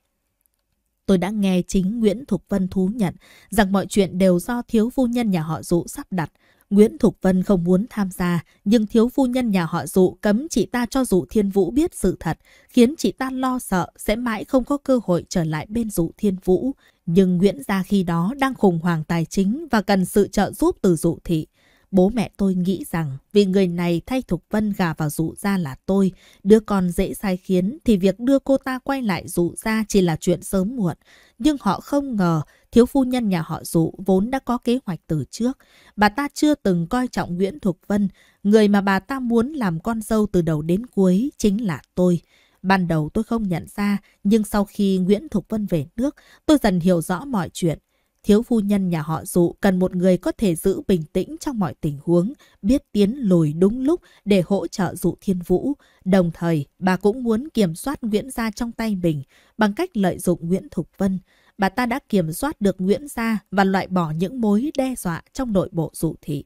Tôi đã nghe chính Nguyễn Thục Vân thú nhận rằng mọi chuyện đều do thiếu phu nhân nhà họ dụ sắp đặt. Nguyễn Thục Vân không muốn tham gia, nhưng thiếu phu nhân nhà họ dụ cấm chị ta cho dụ thiên vũ biết sự thật, khiến chị ta lo sợ sẽ mãi không có cơ hội trở lại bên dụ thiên vũ. Nhưng Nguyễn Gia khi đó đang khủng hoảng tài chính và cần sự trợ giúp từ dụ thị. Bố mẹ tôi nghĩ rằng vì người này thay Thục Vân gà vào dụ gia là tôi, đứa con dễ sai khiến thì việc đưa cô ta quay lại dụ gia chỉ là chuyện sớm muộn. Nhưng họ không ngờ thiếu phu nhân nhà họ dụ vốn đã có kế hoạch từ trước. Bà ta chưa từng coi trọng Nguyễn Thục Vân, người mà bà ta muốn làm con dâu từ đầu đến cuối chính là tôi. Ban đầu tôi không nhận ra, nhưng sau khi Nguyễn Thục Vân về nước, tôi dần hiểu rõ mọi chuyện. Thiếu phu nhân nhà họ dụ cần một người có thể giữ bình tĩnh trong mọi tình huống, biết tiến lùi đúng lúc để hỗ trợ dụ thiên vũ. Đồng thời, bà cũng muốn kiểm soát Nguyễn Gia trong tay mình bằng cách lợi dụng Nguyễn Thục Vân. Bà ta đã kiểm soát được Nguyễn Gia và loại bỏ những mối đe dọa trong nội bộ dụ thị.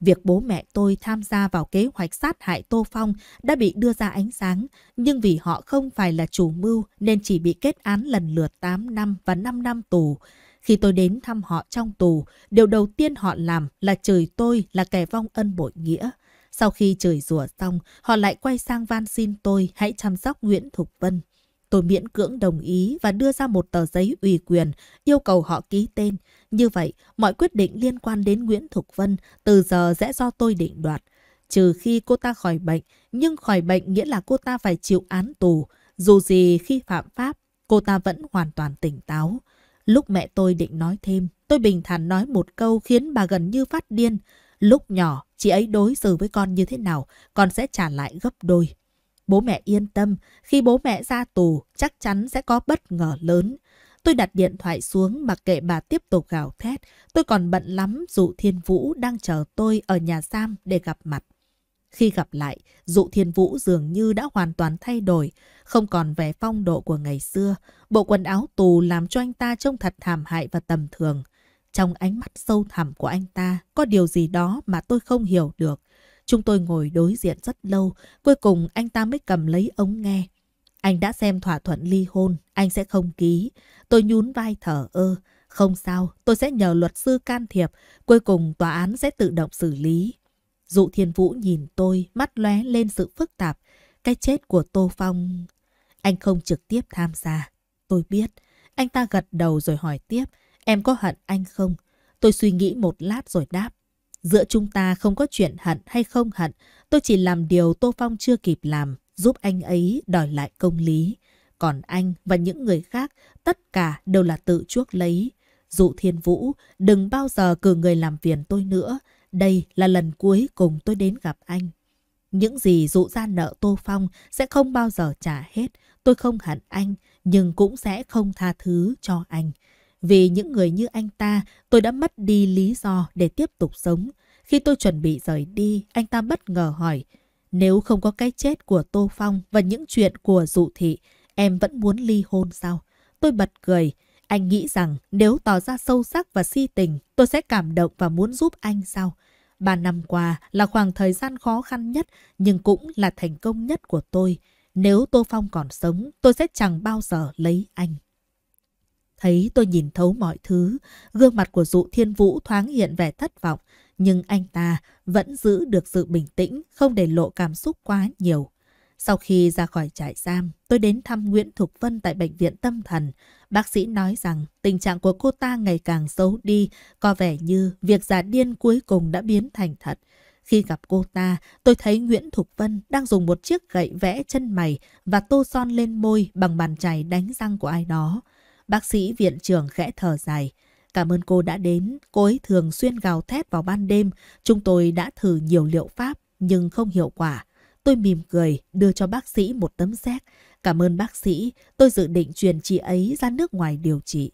Việc bố mẹ tôi tham gia vào kế hoạch sát hại Tô Phong đã bị đưa ra ánh sáng, nhưng vì họ không phải là chủ mưu nên chỉ bị kết án lần lượt 8 năm và 5 năm tù. Khi tôi đến thăm họ trong tù, điều đầu tiên họ làm là chửi tôi là kẻ vong ân bội nghĩa. Sau khi chửi rủa xong, họ lại quay sang van xin tôi hãy chăm sóc Nguyễn Thục Vân. Tôi miễn cưỡng đồng ý và đưa ra một tờ giấy ủy quyền, yêu cầu họ ký tên. Như vậy, mọi quyết định liên quan đến Nguyễn Thục Vân từ giờ sẽ do tôi định đoạt. Trừ khi cô ta khỏi bệnh, nhưng khỏi bệnh nghĩa là cô ta phải chịu án tù. Dù gì khi phạm pháp, cô ta vẫn hoàn toàn tỉnh táo. Lúc mẹ tôi định nói thêm, tôi bình thản nói một câu khiến bà gần như phát điên. Lúc nhỏ, chị ấy đối xử với con như thế nào, con sẽ trả lại gấp đôi. Bố mẹ yên tâm, khi bố mẹ ra tù, chắc chắn sẽ có bất ngờ lớn. Tôi đặt điện thoại xuống mặc kệ bà tiếp tục gào thét. Tôi còn bận lắm dụ Thiên Vũ đang chờ tôi ở nhà giam để gặp mặt. Khi gặp lại, dụ Thiên Vũ dường như đã hoàn toàn thay đổi, không còn vẻ phong độ của ngày xưa. Bộ quần áo tù làm cho anh ta trông thật thảm hại và tầm thường. Trong ánh mắt sâu thẳm của anh ta, có điều gì đó mà tôi không hiểu được. Chúng tôi ngồi đối diện rất lâu, cuối cùng anh ta mới cầm lấy ống nghe. Anh đã xem thỏa thuận ly hôn, anh sẽ không ký. Tôi nhún vai thở ơ. Không sao, tôi sẽ nhờ luật sư can thiệp, cuối cùng tòa án sẽ tự động xử lý. Dụ Thiên Vũ nhìn tôi, mắt lóe lên sự phức tạp. Cái chết của Tô Phong... Anh không trực tiếp tham gia. Tôi biết. Anh ta gật đầu rồi hỏi tiếp. Em có hận anh không? Tôi suy nghĩ một lát rồi đáp. Giữa chúng ta không có chuyện hận hay không hận. Tôi chỉ làm điều Tô Phong chưa kịp làm, giúp anh ấy đòi lại công lý. Còn anh và những người khác, tất cả đều là tự chuốc lấy. Dụ Thiên Vũ, đừng bao giờ cử người làm phiền tôi nữa. Đây là lần cuối cùng tôi đến gặp anh. Những gì dụ ra nợ Tô Phong sẽ không bao giờ trả hết. Tôi không hận anh, nhưng cũng sẽ không tha thứ cho anh. Vì những người như anh ta, tôi đã mất đi lý do để tiếp tục sống. Khi tôi chuẩn bị rời đi, anh ta bất ngờ hỏi, nếu không có cái chết của Tô Phong và những chuyện của dụ thị, em vẫn muốn ly hôn sao? Tôi bật cười. Anh nghĩ rằng nếu tỏ ra sâu sắc và si tình, tôi sẽ cảm động và muốn giúp anh sao? Ba năm qua là khoảng thời gian khó khăn nhất, nhưng cũng là thành công nhất của tôi. Nếu Tô Phong còn sống, tôi sẽ chẳng bao giờ lấy anh. Thấy tôi nhìn thấu mọi thứ, gương mặt của dụ thiên vũ thoáng hiện vẻ thất vọng, nhưng anh ta vẫn giữ được sự bình tĩnh, không để lộ cảm xúc quá nhiều. Sau khi ra khỏi trại giam, tôi đến thăm Nguyễn Thục Vân tại bệnh viện tâm thần. Bác sĩ nói rằng tình trạng của cô ta ngày càng xấu đi, có vẻ như việc giả điên cuối cùng đã biến thành thật. Khi gặp cô ta, tôi thấy Nguyễn Thục Vân đang dùng một chiếc gậy vẽ chân mày và tô son lên môi bằng bàn chải đánh răng của ai đó. Bác sĩ viện trưởng khẽ thở dài. Cảm ơn cô đã đến, cô ấy thường xuyên gào thét vào ban đêm. Chúng tôi đã thử nhiều liệu pháp nhưng không hiệu quả. Tôi mỉm cười, đưa cho bác sĩ một tấm séc. Cảm ơn bác sĩ, tôi dự định truyền chị ấy ra nước ngoài điều trị.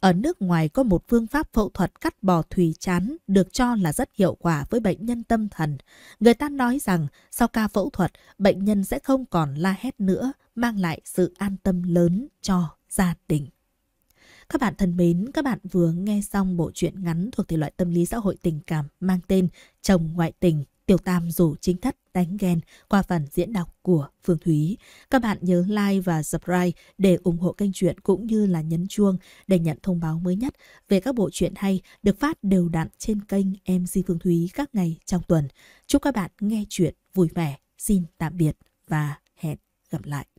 Ở nước ngoài có một phương pháp phẫu thuật cắt bò thùy chán được cho là rất hiệu quả với bệnh nhân tâm thần. Người ta nói rằng sau ca phẫu thuật, bệnh nhân sẽ không còn la hét nữa, mang lại sự an tâm lớn cho gia đình. Các bạn thân mến, các bạn vừa nghe xong bộ truyện ngắn thuộc thể loại tâm lý xã hội tình cảm mang tên Chồng ngoại tình Tiểu Tam rủ chính thất đánh ghen qua phần diễn đọc của Phương Thúy. Các bạn nhớ like và subscribe để ủng hộ kênh truyện cũng như là nhấn chuông để nhận thông báo mới nhất về các bộ truyện hay được phát đều đặn trên kênh MC Phương Thúy các ngày trong tuần. Chúc các bạn nghe truyện vui vẻ. Xin tạm biệt và hẹn gặp lại.